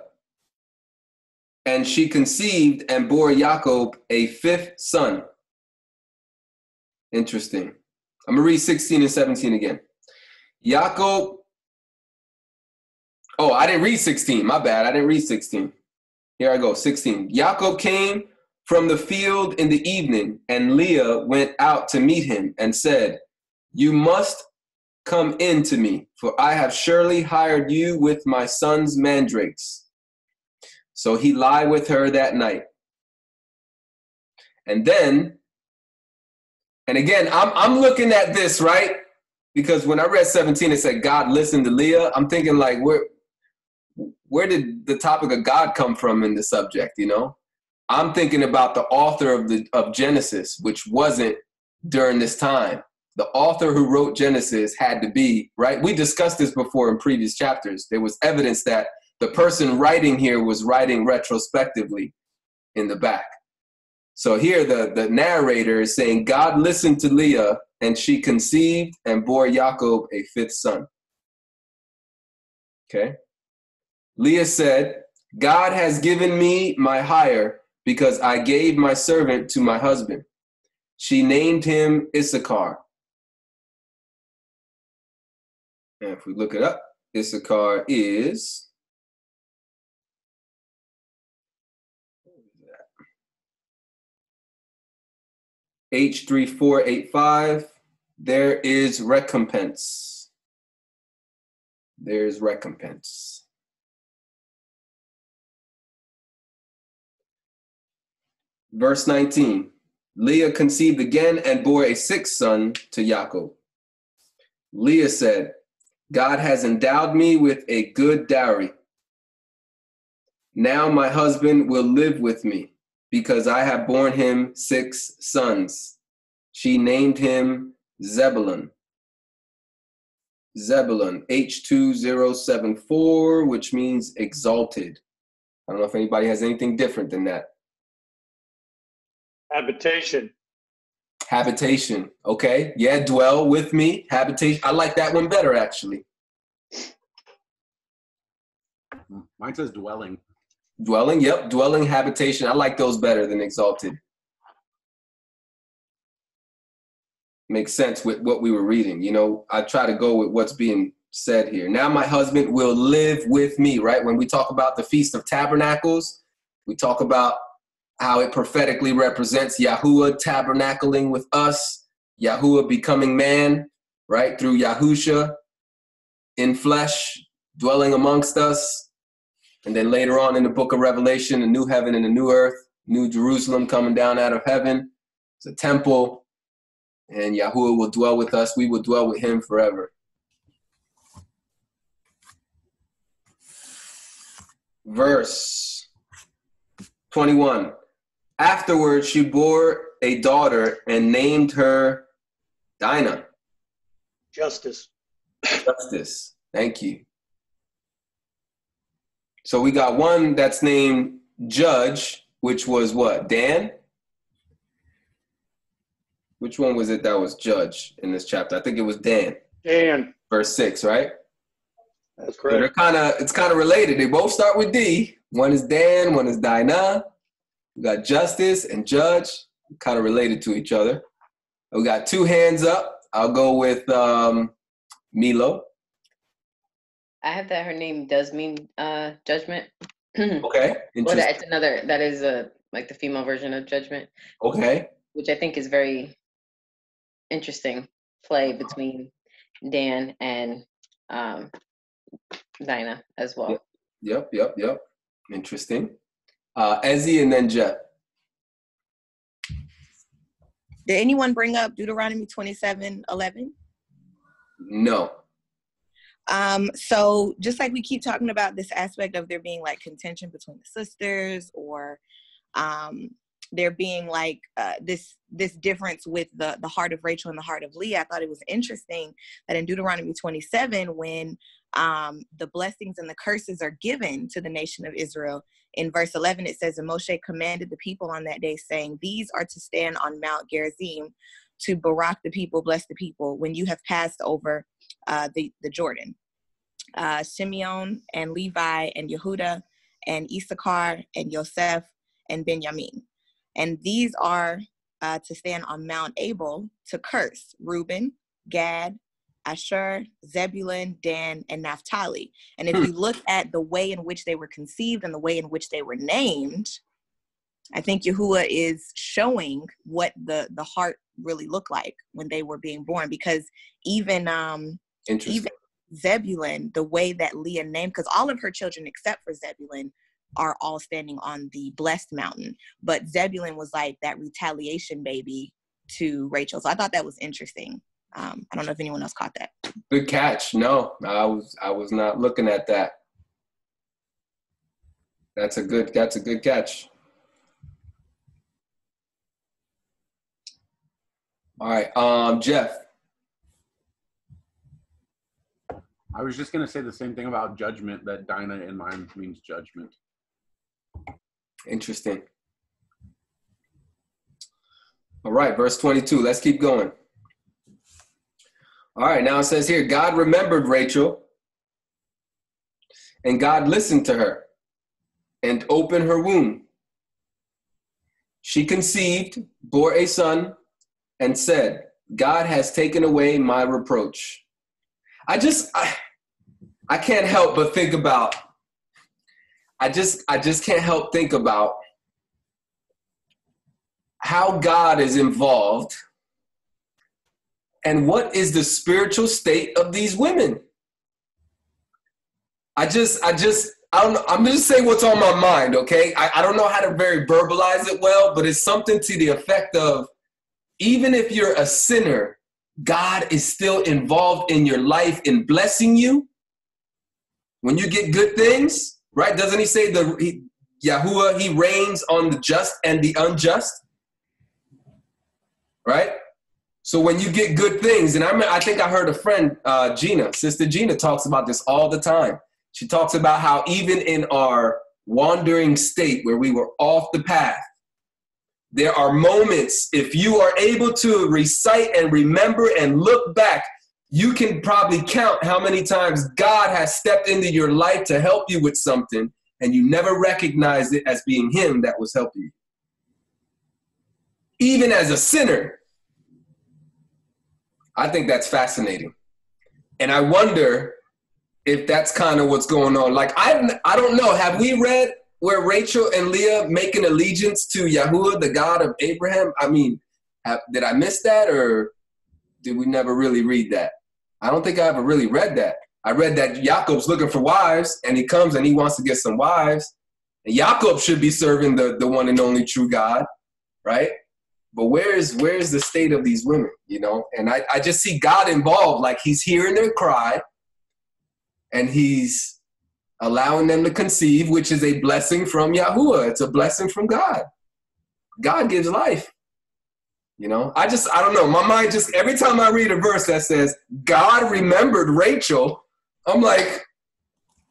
and she conceived and bore Jacob a fifth son. Interesting. I'm gonna read 16 and 17 again. Yaakov. Oh, I didn't read 16. My bad. I didn't read 16. Here I go. 16. Yaakov came from the field in the evening, and Leah went out to meet him and said, You must come in to me, for I have surely hired you with my son's mandrakes. So he lied with her that night. And then and again, I'm I'm looking at this right because when I read 17, it said God listened to Leah. I'm thinking like, where where did the topic of God come from in the subject? You know, I'm thinking about the author of the of Genesis, which wasn't during this time. The author who wrote Genesis had to be right. We discussed this before in previous chapters. There was evidence that the person writing here was writing retrospectively in the back. So here the, the narrator is saying, God listened to Leah, and she conceived and bore Jacob a fifth son. Okay. Leah said, God has given me my hire because I gave my servant to my husband. She named him Issachar. And if we look it up, Issachar is H3485, there is recompense. There's recompense. Verse 19 Leah conceived again and bore a sixth son to Jacob. Leah said, God has endowed me with a good dowry. Now my husband will live with me because I have borne him six sons. She named him Zebulun. Zebulun, H2074, which means exalted. I don't know if anybody has anything different than that. Habitation. Habitation, okay? Yeah, dwell with me. Habitation. I like that one better, actually. Mine says dwelling. Dwelling, yep, dwelling, habitation. I like those better than exalted. Makes sense with what we were reading. You know, I try to go with what's being said here. Now my husband will live with me, right? When we talk about the Feast of Tabernacles, we talk about how it prophetically represents Yahuwah tabernacling with us, Yahuwah becoming man, right? Through Yahusha in flesh, dwelling amongst us. And then later on in the book of Revelation, a new heaven and a new earth, new Jerusalem coming down out of heaven. It's a temple. And Yahuwah will dwell with us. We will dwell with him forever. Verse 21. Afterwards, she bore a daughter and named her Dinah. Justice. Justice. Thank you. So we got one that's named Judge, which was what? Dan? Which one was it that was Judge in this chapter? I think it was Dan, Dan. verse 6, right? That's So they're kind of it's kind of related. They both start with D. One is Dan, one is Dinah. We got Justice and Judge, kind of related to each other. We got two hands up. I'll go with um, Milo. I have that her name does mean uh judgment. well, [clears throat] Okay, interesting. that's another that is a like the female version of judgment, Okay, which I think is very interesting play between Dan and um Dinah as well. yep, yep, yep. Interesting. Uh, Ezzy and then Jeff. Did anyone bring up Deuteronomy 27 11? No. Um, so just like we keep talking about this aspect of there being like contention between the sisters or um there being like uh, this this difference with the the heart of Rachel and the heart of Leah, I thought it was interesting that in Deuteronomy 27, when um, the blessings and the curses are given to the nation of Israel, in verse 11 it says, "And Moshe commanded the people on that day, saying, These are to stand on Mount Gerizim to Barak the people, bless the people, when you have passed over uh, the the Jordan." Uh, Simeon and Levi and Yehuda and Issachar and Yosef and Benjamin. And these are uh, to stand on Mount Ebal to curse Reuben, Gad, Asher, Zebulun, Dan, and Naphtali. And if Hmm. you look at the way in which they were conceived and the way in which they were named, I think Yahuwah is showing what the the heart really looked like when they were being born. Because even um. Even Zebulun, the way that Leah named, because all of her children except for Zebulun are all standing on the blessed mountain. But Zebulun was like that retaliation baby to Rachel. So I thought that was interesting. Um, I don't know if anyone else caught that. Good catch. No, I was I was not looking at that. That's a good that's a good catch. All right, um, Jeff. I was just gonna say the same thing about judgment. That Dinah in mine means judgment. Interesting. All right, verse 22. Let's keep going. All right, now it says here God remembered Rachel, and God listened to her and opened her womb. She conceived, bore a son, and said, God has taken away my reproach. I just, I, I can't help but think about I just I just can't help think about how God is involved and what is the spiritual state of these women. I just I just I don't know, I'm just saying what's on my mind, okay? I, I don't know how to very verbalize it well, but it's something to the effect of even if you're a sinner, God is still involved in your life in blessing you. When you get good things, right? Doesn't he say the he, Yahuwah he rains on the just and the unjust? Right? So when you get good things, and I I think I heard a friend, uh, Gina, Sister Gina, talks about this all the time. She talks about how even in our wandering state where we were off the path, there are moments, if you are able to recite and remember and look back, you can probably count how many times God has stepped into your life to help you with something, and you never recognized it as being Him that was helping you. Even as a sinner, I think that's fascinating. And I wonder if that's kind of what's going on. Like, I, I don't know. Have we read where Rachel and Leah make an allegiance to Yahuwah, the God of Abraham? I mean, have, did I miss that or did we never really read that? I don't think I ever really read that. I read that Jacob's looking for wives and he comes and he wants to get some wives. And Jacob should be serving the, the one and only true God, right? But where's where's the state of these women, you know? And I, I just see God involved, like he's hearing their cry and he's allowing them to conceive, which is a blessing from Yahuwah. It's a blessing from God. God gives life. You know, I just, I don't know. My mind just, every time I read a verse that says, God remembered Rachel, I'm like,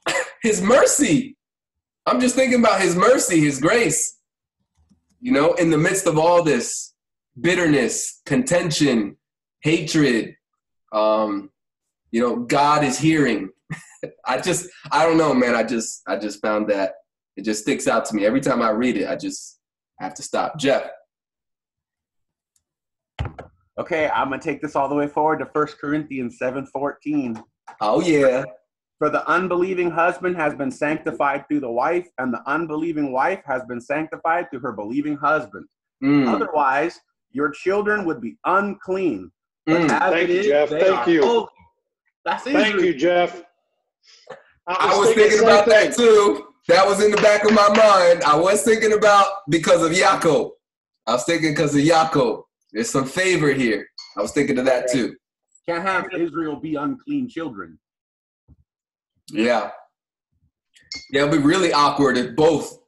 [laughs] his mercy. I'm just thinking about his mercy, his grace. You know, in the midst of all this bitterness, contention, hatred, um, you know, God is hearing. I just, I don't know, man. I just, I just found that it just sticks out to me every time I read it. I just have to stop. Jeff. Okay, I'm gonna take this all the way forward to 1 Corinthians 7:14. Oh yeah. For the unbelieving husband has been sanctified through the wife, and the unbelieving wife has been sanctified through her believing husband. Mm. Otherwise, your children would be unclean. But Mm. as Thank it you, is, Jeff. they Thank are you. holy. That's Thank you, Jeff. I was thinking the about same that too. That was in the back of my mind. I was thinking about because of Yaakov. I was thinking because of Yaakov. There's some favor here. I was thinking of that too. Can't have Israel be unclean children. Yeah. Yeah, it'd be really awkward if both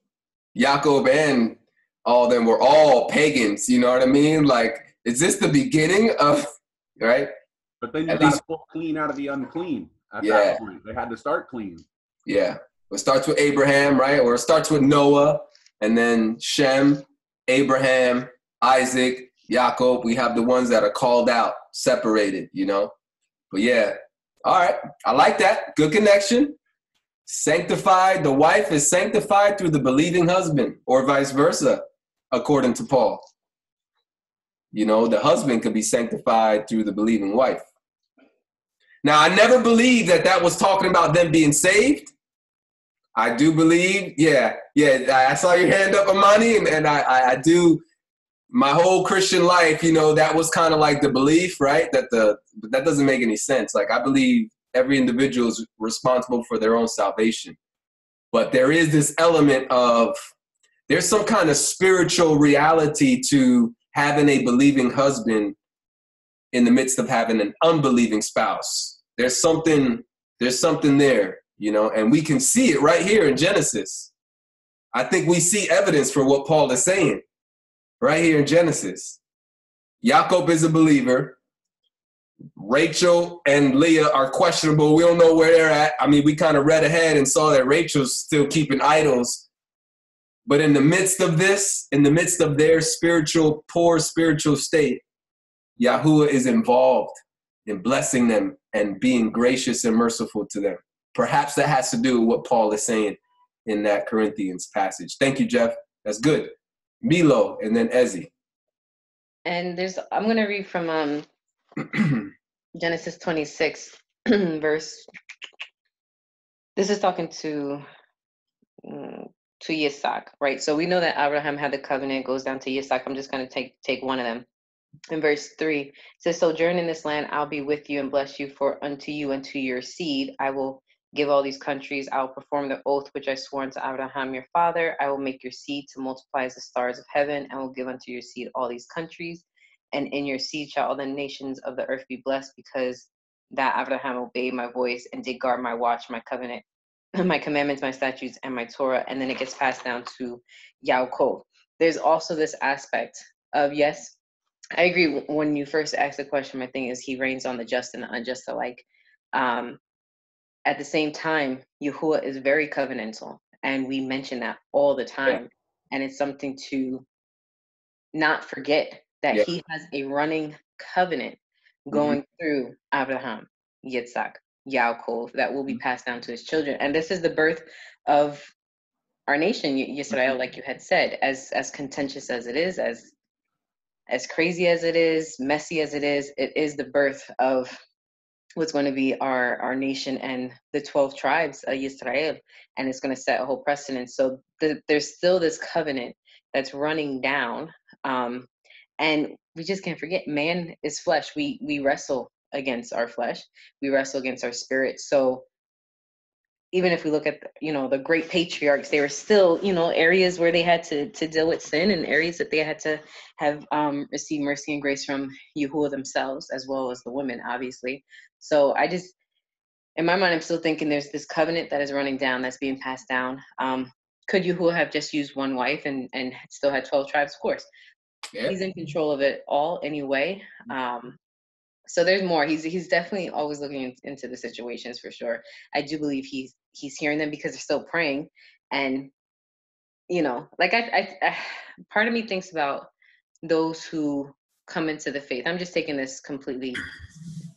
Yaakov and all them were all pagans. You know what I mean? Like, is this the beginning of right? But then you At got to least- pull clean out of the unclean at Yeah. that point. They had to start clean. Yeah. It starts with Abraham, right? Or it starts with Noah, and then Shem, Abraham, Isaac, Yaakov. We have the ones that are called out, separated, you know? But yeah. All right. I like that. Good connection. Sanctified, the wife is sanctified through the believing husband, or vice versa, according to Paul. You know, the husband could be sanctified through the believing wife. Now, I never believed that that was talking about them being saved. I do believe, yeah, yeah. I- saw your hand up, Amani, and, and I, I, I do. My whole Christian life, you know, that was kind of like the belief, right? That the but that doesn't make any sense. Like I believe every individual is responsible for their own salvation, but there is this element of there's some kind of spiritual reality to having a believing husband in the midst of having an unbelieving spouse. There's something. There's something there you know, and we can see it right here in Genesis. I think we see evidence for what Paul is saying right here in Genesis. Jacob is a believer. Rachel and Leah are questionable. We don't know where they're at. I mean, we kind of read ahead and saw that Rachel's still keeping idols. But in the midst of this, in the midst of their spiritual, poor spiritual state, Yahuwah is involved in blessing them and being gracious and merciful to them. Perhaps that has to do with what Paul is saying in that Corinthians passage. Thank you, Jeff. That's good. Milo and then Ezzy. And there's I'm gonna read from um [clears throat] Genesis 26, [clears throat] verse. This is talking to mm, to Yitzhak, right? So we know that Abraham had the covenant. Goes down to Yitzhak. I'm just gonna take take one of them. In verse three, it says, "Sojourn in this land, I'll be with you and bless you. For unto you and to your seed, I will give all these countries. I will perform the oath which I swore unto Abraham your father. I will make your seed to multiply as the stars of heaven, and will give unto your seed all these countries." and in your seed shall all the nations of the earth be blessed because that Abraham obeyed my voice and did guard my watch, my covenant, [laughs] my commandments, my statutes, and my Torah. And then it gets passed down to Yaakov. There's also this aspect of, yes, I agree. When you first asked the question, my thing is he rains on the just and the unjust alike. Um, at the same time, Yahuwah is very covenantal, and we mention that all the time. And it's something to not forget that Yeah. he has a running covenant mm-hmm. going through Abraham, Yitzhak, Yaakov that will be mm-hmm. passed down to his children. And this is the birth of our nation, Y- mm-hmm. Yisrael, like you had said, as as contentious as it is, as as crazy as it is, messy as it is, it is the birth of what's going to be our our nation and the 12 tribes of Yisrael and it's going to set a whole precedent. So the, there's still this covenant that's running down um, and we just can't forget man is flesh. We we wrestle against our flesh. We wrestle against our spirit. So even if we look at you know the great patriarchs they were still you know areas where they had to to deal with sin and areas that they had to have um received mercy and grace from Yahuwah themselves as well as the women obviously so i just in my mind, I'm still thinking there's this covenant that is running down that's being passed down. Um, could Yahuwah have just used one wife and, and still had 12 tribes? Of course. Yeah. He's in control of it all anyway. Um, so there's more. He's he's definitely always looking into the situations for sure. I do believe he's he's hearing them because they're still praying, and you know, like I, I, I [sighs] part of me thinks about those who come into the faith. I'm just taking this completely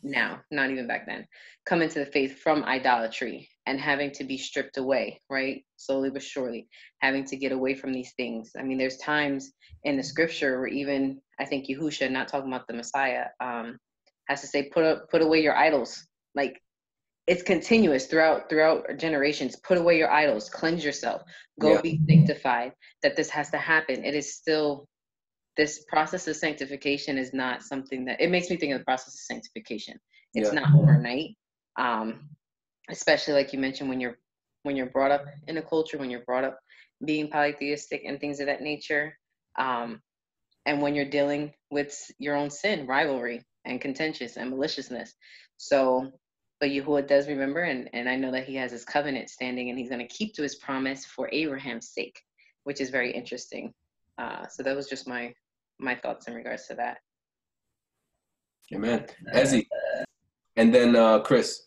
now, not even back then. Come into the faith from idolatry and having to be stripped away, right? Slowly but surely, having to get away from these things. I mean, there's times in the scripture where even I think Yahusha, not talking about the Messiah, um, has to say, put up, put away your idols. Like it's continuous throughout throughout generations. Put away your idols, cleanse yourself, go Yeah. be sanctified. That this has to happen. It is still this process of sanctification is not something that it makes me think of the process of sanctification. It's Yeah. not overnight. Um, especially like you mentioned when you're when you're brought up in a culture, when you're brought up being polytheistic and things of that nature. Um, and when you're dealing with your own sin, rivalry, and contentious and maliciousness. So, but Yahuwah does remember, and, and I know that he has his covenant standing, and he's going to keep to his promise for Abraham's sake, which is very interesting. Uh, so that was just my my thoughts in regards to that. Amen. Ezzy. And then uh, Chris.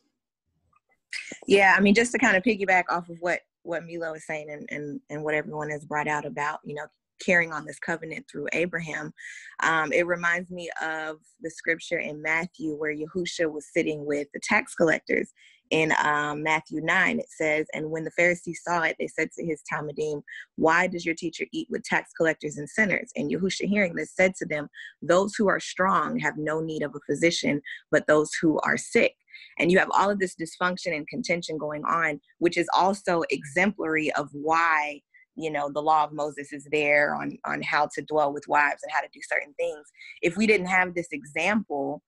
Yeah, I mean, just to kind of piggyback off of what what Milo is saying and and and what everyone has brought out about you know carrying on this covenant through Abraham, um, it reminds me of the scripture in Matthew where Yahusha was sitting with the tax collectors. In um, Matthew 9, it says, And when the Pharisees saw it, they said to his Talmidim, Why does your teacher eat with tax collectors and sinners? And Yahusha, hearing this, said to them, Those who are strong have no need of a physician, but those who are sick and you have all of this dysfunction and contention going on which is also exemplary of why you know the law of moses is there on on how to dwell with wives and how to do certain things if we didn't have this example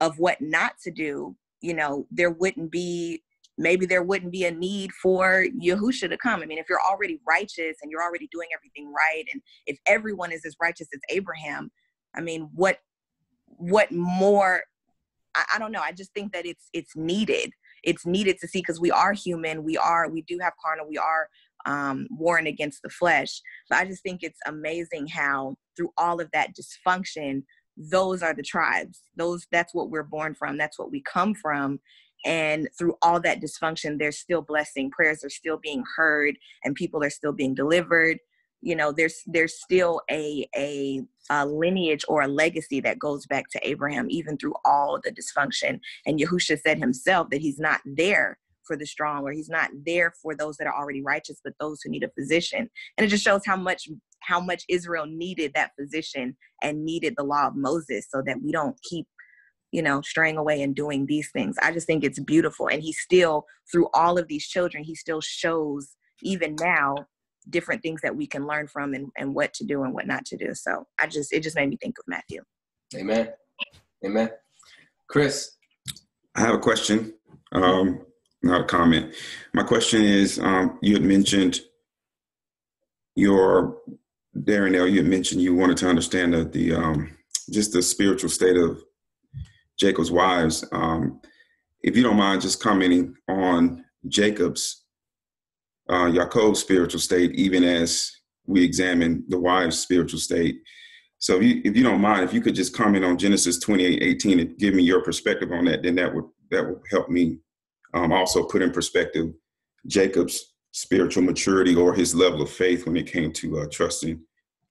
of what not to do you know there wouldn't be maybe there wouldn't be a need for Yahusha to come. I mean, if you're already righteous and you're already doing everything right, and if everyone is as righteous as Abraham, I mean, what what more I, I don't know. I just think that it's it's needed. It's needed to see because we are human. We are we do have carnal. We are um, warring against the flesh. But I just think it's amazing how through all of that dysfunction, those are the tribes. Those that's what we're born from. That's what we come from. And through all that dysfunction, there's still blessing. Prayers are still being heard, and people are still being delivered. You know, there's there's still a a a lineage or a legacy that goes back to Abraham, even through all the dysfunction. And Yahusha said himself that he's not there for the strong or he's not there for those that are already righteous, but those who need a physician. And it just shows how much how much Israel needed that physician and needed the law of Moses so that we don't keep you know straying away and doing these things i just think it's beautiful and he still through all of these children he still shows even now different things that we can learn from and, and what to do and what not to do so i just it just made me think of matthew Amen. Amen. Chris. I have a question, um, not a comment. My question is, um, you had mentioned your Darnell You had mentioned you wanted to understand the, the um, just the spiritual state of Jacob's wives. Um, if you don't mind, just commenting on Jacob's uh, Jacob's spiritual state, even as we examine the wives' spiritual state. So if you, if you don't mind, if you could just comment on Genesis 28, 18 and give me your perspective on that, then that would that would help me um, also put in perspective Jacob's spiritual maturity or his level of faith when it came to uh, trusting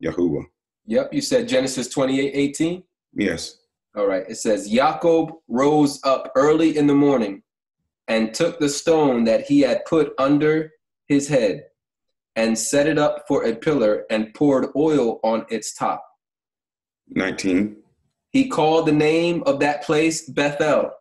Yahuwah. Yep, you said Genesis 28, 18. Yes. All right. It says, Jacob rose up early in the morning and took the stone that he had put under his head and set it up for a pillar and poured oil on its top. 19. He called the name of that place Bethel,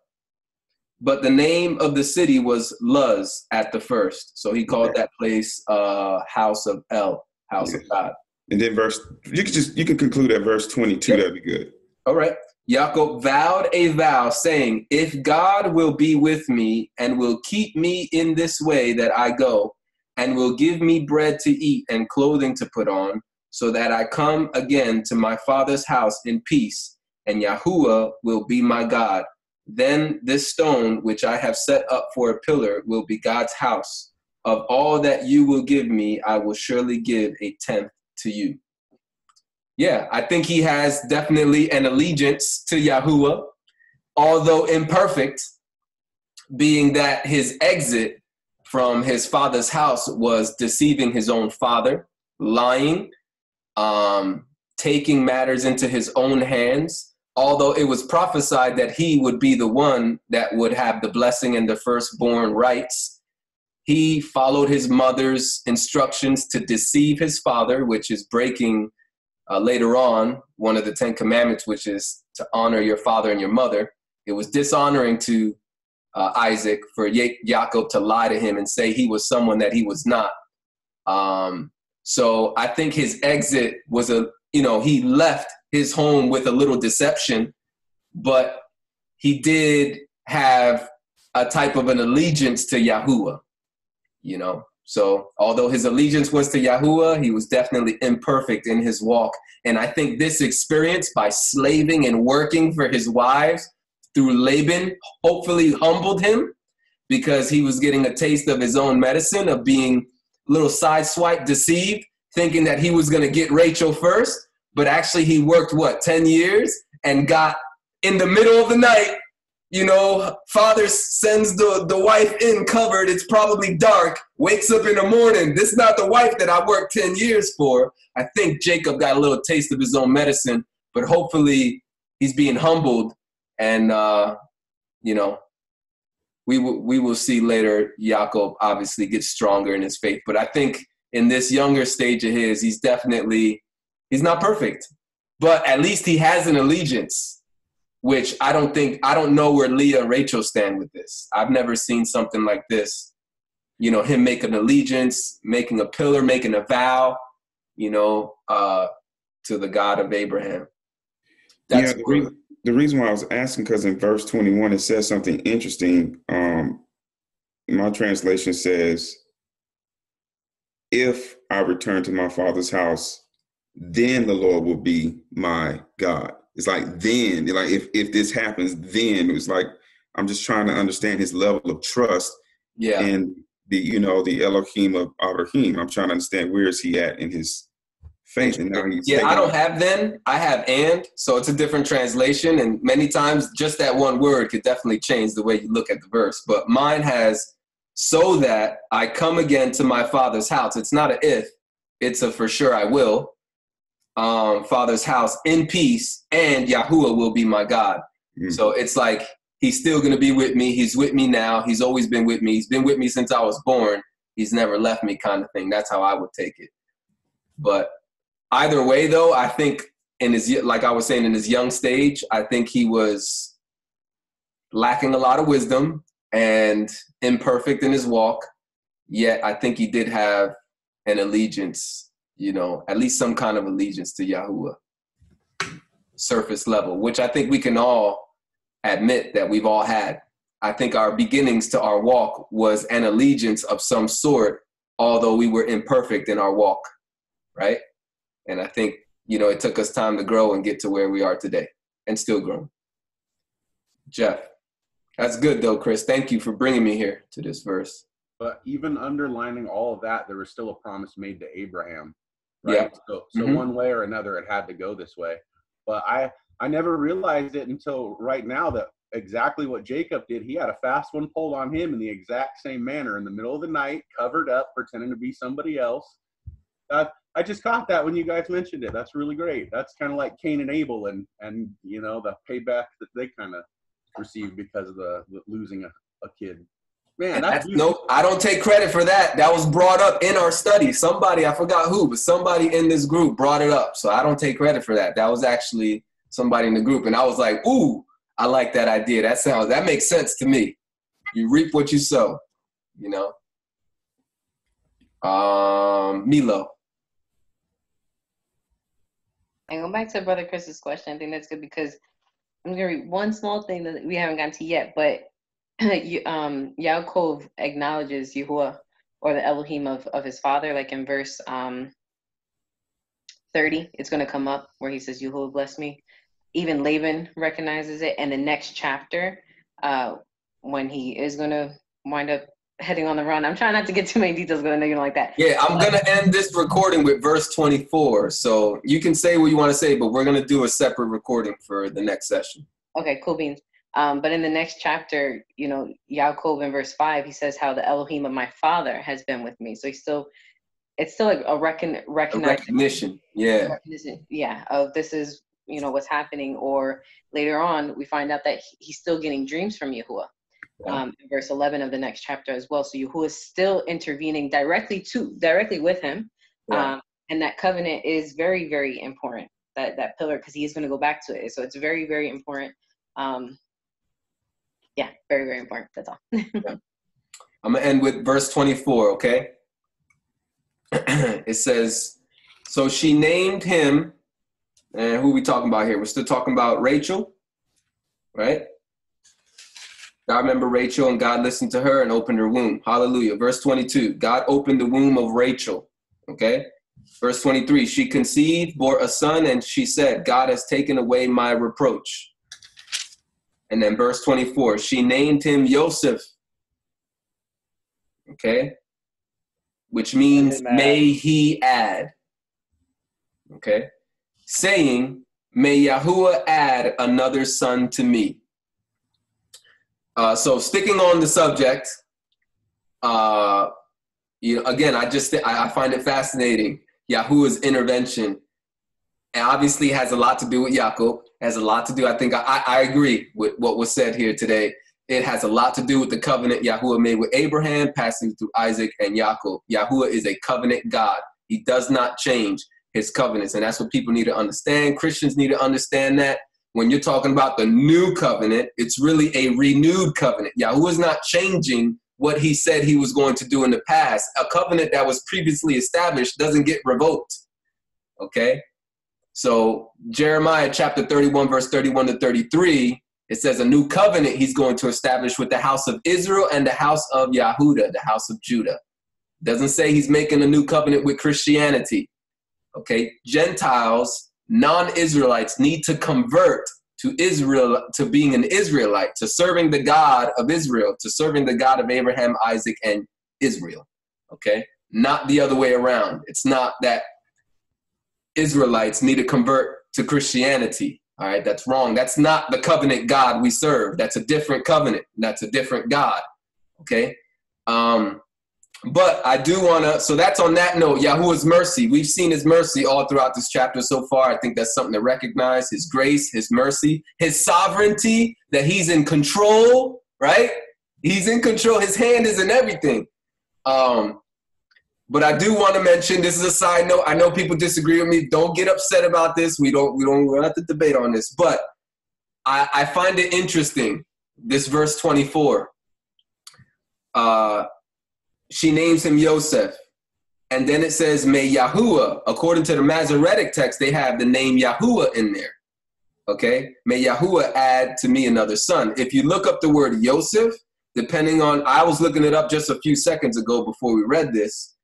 but the name of the city was Luz at the first. So he called that place uh, House of El, House of God. And then verse, you can just, you can conclude at verse 22. Yep. That'd be good. All right. Jacob vowed a vow, saying, If God will be with me and will keep me in this way that I go, and will give me bread to eat and clothing to put on, so that I come again to my father's house in peace, and Yahuwah will be my God, then this stone which I have set up for a pillar will be God's house. Of all that you will give me, I will surely give a tenth to you. Yeah, I think he has definitely an allegiance to Yahuwah, although imperfect, being that his exit from his father's house was deceiving his own father, lying, um, taking matters into his own hands. Although it was prophesied that he would be the one that would have the blessing and the firstborn rights, he followed his mother's instructions to deceive his father, which is breaking uh, later on one of the Ten Commandments, which is to honor your father and your mother. It was dishonoring to uh, Isaac for ya- Jacob to lie to him and say he was someone that he was not. Um, so I think his exit was a, you know, he left his home with a little deception, but he did have a type of an allegiance to Yahuwah, you know. So although his allegiance was to Yahuwah, he was definitely imperfect in his walk. And I think this experience by slaving and working for his wives through Laban hopefully humbled him because he was getting a taste of his own medicine of being a little sideswiped, deceived, thinking that he was going to get Rachel first. But actually, he worked what, 10 years and got in the middle of the night you know, father sends the, the wife in covered, it's probably dark, wakes up in the morning. This is not the wife that I worked 10 years for. I think Jacob got a little taste of his own medicine, but hopefully he's being humbled and, uh, you know, we will, we will see later Jacob obviously get stronger in his faith. But I think in this younger stage of his, he's definitely, he's not perfect, but at least he has an allegiance which I don't think I don't know where Leah and Rachel stand with this. I've never seen something like this. You know, him making allegiance, making a pillar, making a vow, you know, uh, to the God of Abraham. That's yeah, the, re- the reason why I was asking because in verse 21 it says something interesting. Um, my translation says, If I return to my father's house, then the Lord will be my God. It's like then, like if if this happens, then it's like I'm just trying to understand his level of trust. Yeah. And the you know the Elohim of Elohim. I'm trying to understand where is he at in his faith. And now he's yeah, I don't have then. I have and. So it's a different translation, and many times just that one word could definitely change the way you look at the verse. But mine has so that I come again to my father's house. It's not a if. It's a for sure I will um, Father's house in peace, and Yahuwah will be my God. Mm. So it's like he's still going to be with me. He's with me now. He's always been with me. He's been with me since I was born. He's never left me, kind of thing. That's how I would take it. But either way, though, I think in his like I was saying in his young stage, I think he was lacking a lot of wisdom and imperfect in his walk. Yet I think he did have an allegiance you know, at least some kind of allegiance to Yahuwah, surface level, which I think we can all admit that we've all had. I think our beginnings to our walk was an allegiance of some sort, although we were imperfect in our walk, right? And I think, you know, it took us time to grow and get to where we are today and still growing. Jeff, that's good though, Chris. Thank you for bringing me here to this verse. But even underlining all of that, there was still a promise made to Abraham right? Yeah. So, so mm-hmm. one way or another, it had to go this way. But I, I never realized it until right now that exactly what Jacob did. He had a fast one pulled on him in the exact same manner in the middle of the night, covered up, pretending to be somebody else. Uh, I just caught that when you guys mentioned it. That's really great. That's kind of like Cain and Abel, and and you know the payback that they kind of received because of the, the losing a, a kid. Man, that's, that's no, I don't take credit for that. That was brought up in our study. Somebody, I forgot who, but somebody in this group brought it up. So I don't take credit for that. That was actually somebody in the group. And I was like, ooh, I like that idea. That sounds, that makes sense to me. You reap what you sow, you know? Um, Milo. And go back to Brother Chris's question. I think that's good because I'm going to read one small thing that we haven't gotten to yet, but um, Yaakov acknowledges Yahuwah or the Elohim of, of his father, like in verse um, 30, it's going to come up where he says, Yahuwah bless me. Even Laban recognizes it. And the next chapter, uh, when he is going to wind up heading on the run. I'm trying not to get too many details because I know you don't like that. Yeah, I'm gonna end this recording with verse 24. So you can say what you want to say, but we're gonna do a separate recording for the next session. Okay, cool beans. Um, but in the next chapter, you know, Yaakov in verse five, he says how the Elohim of my father has been with me. So he's still, it's still like a recon, A recognition, recognition. Yeah. recognition, yeah, of this is you know what's happening. Or later on, we find out that he's still getting dreams from Yahuwah. Yeah. Um, in verse 11 of the next chapter as well. So Yahuwah is still intervening directly to directly with him, Right. um, and that covenant is very very important. That that pillar because he is going to go back to it. So it's very very important. Um, yeah, very very important. That's all. [laughs] I'm gonna end with verse 24, okay? [clears throat] it says, So she named him, and who we talking about here? We're still talking about Rachel, right? God remember Rachel, and God listened to her and opened her womb. Hallelujah. Verse 22, God opened the womb of Rachel, okay? Verse 23, she conceived, bore a son, and she said, God has taken away my reproach. And then verse 24, she named him Joseph, okay? Which means Amen. may he add, okay? Saying, may Yahuwah add another son to me. Uh, so sticking on the subject, uh, you know, again, I just I, I find it fascinating Yahuwah's intervention, and obviously has a lot to do with Yaakov. Has a lot to do. I think I, I agree with what was said here today. It has a lot to do with the covenant Yahuwah made with Abraham, passing through Isaac and Yaakov. Yahuwah is a covenant God. He does not change his covenants, and that's what people need to understand. Christians need to understand that when you're talking about the new covenant, it's really a renewed covenant. Yahuwah is not changing what he said he was going to do in the past. A covenant that was previously established doesn't get revoked. Okay? So, Jeremiah chapter 31, verse 31 to 33, it says, A new covenant he's going to establish with the house of Israel and the house of Yahudah, the house of Judah. Doesn't say he's making a new covenant with Christianity. Okay? Gentiles, non Israelites need to convert to Israel, to being an Israelite, to serving the God of Israel, to serving the God of Abraham, Isaac, and Israel. Okay? Not the other way around. It's not that Israelites need to convert to Christianity. All right, that's wrong. That's not the covenant God we serve. That's a different covenant. That's a different God. Okay? Um, but I do want to, so that's on that note, Yahuwah's mercy. We've seen his mercy all throughout this chapter so far. I think that's something to recognize his grace, his mercy, his sovereignty, that he's in control, right? He's in control. His hand is in everything. Um, but I do want to mention this is a side note. I know people disagree with me. Don't get upset about this. We don't we don't we have to debate on this. But I, I find it interesting. This verse 24. Uh she names him Yosef. And then it says, May Yahuwah, according to the Masoretic text, they have the name Yahuwah in there. Okay? May Yahuwah add to me another son. If you look up the word Yosef, depending on, I was looking it up just a few seconds ago before we read this,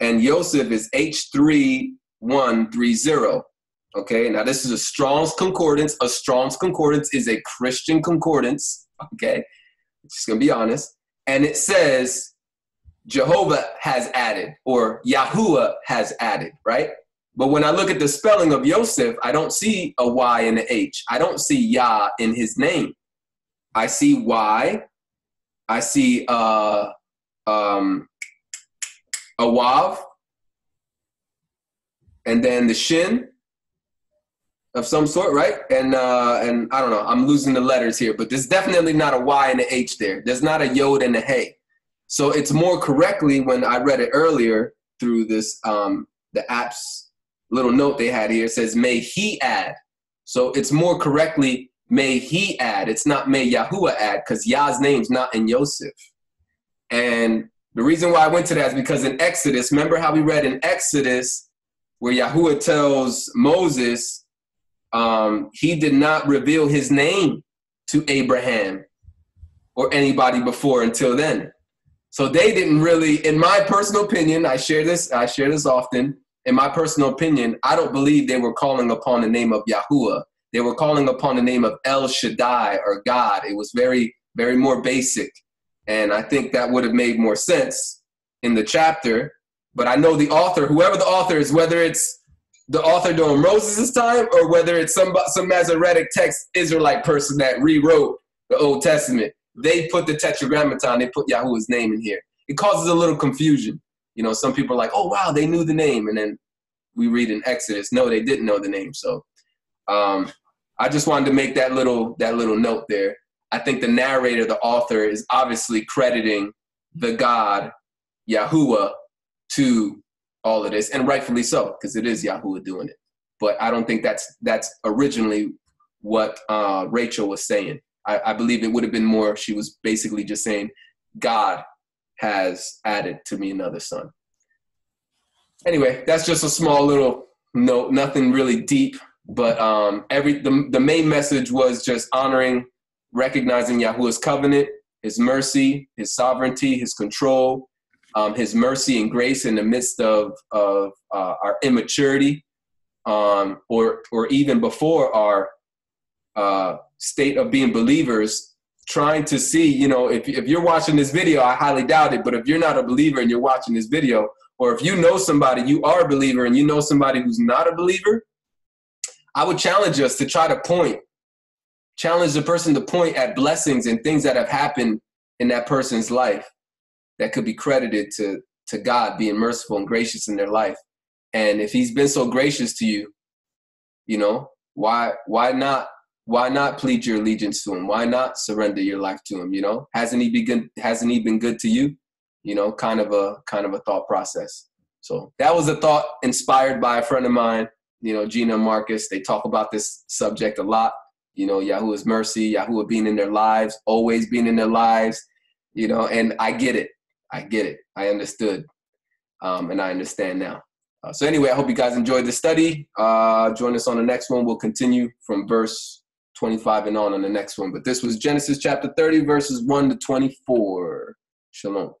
and Yosef is H3130. Okay, now this is a Strong's Concordance. A Strong's Concordance is a Christian concordance. Okay, just gonna be honest. And it says Jehovah has added, or Yahuwah has added, right? But when I look at the spelling of Yosef, I don't see a Y and an H. I don't see Yah in his name. I see Y. I see uh, um, a Wav, and then the Shin of some sort, right? And uh, and I don't know. I'm losing the letters here, but there's definitely not a Y and an H there. There's not a Yod and a Hey. So it's more correctly when I read it earlier through this um, the app's little note they had here. Says may he add. So it's more correctly may he add. It's not may Yahuwah add because Yah's name's not in Yosef. And the reason why I went to that is because in Exodus, remember how we read in Exodus where Yahuwah tells Moses um, he did not reveal his name to Abraham or anybody before until then. So they didn't really, in my personal opinion, I share this, I share this often. In my personal opinion, I don't believe they were calling upon the name of Yahuwah. They were calling upon the name of El Shaddai or God. It was very very more basic. And I think that would have made more sense in the chapter. But I know the author, whoever the author is, whether it's the author during Moses' time or whether it's some some Masoretic text Israelite person that rewrote the Old Testament, they put the Tetragrammaton, they put Yahuwah's name in here. It causes a little confusion. You know, some people are like, "Oh wow, they knew the name," and then we read in Exodus, no, they didn't know the name. So, um, I just wanted to make that little that little note there. I think the narrator, the author, is obviously crediting the God Yahuwah to all of this, and rightfully so, because it is Yahuwah doing it. But I don't think that's that's originally what uh, Rachel was saying. I, I believe it would have been more. She was basically just saying, God has added to me another son. Anyway, that's just a small little note, nothing really deep, but um, every the, the main message was just honoring, recognizing Yahuwah's covenant, his mercy, his sovereignty, his control, um, his mercy and grace in the midst of, of uh, our immaturity, um, or, or even before our uh, state of being believers, trying to see, you know, if, if you're watching this video, I highly doubt it, but if you're not a believer and you're watching this video, or if you know somebody, you are a believer, and you know somebody who's not a believer, I would challenge us to try to point, challenge the person to point at blessings and things that have happened in that person's life that could be credited to, to God being merciful and gracious in their life. And if he's been so gracious to you, you know, why why not why not plead your allegiance to him? Why not surrender your life to him? You know, hasn't he been good, hasn't he been good to you? You know, kind of a kind of a thought process. So that was a thought inspired by a friend of mine, you know, Gina Marcus. They talk about this subject a lot. You know, Yahuwah's mercy, Yahuwah being in their lives, always being in their lives. You know, and I get it. I get it. I understood, um, and I understand now. Uh, so anyway, I hope you guys enjoyed the study. Uh, join us on the next one. We'll continue from verse 25 and on on the next one. But this was Genesis chapter 30, verses 1 to 24. Shalom.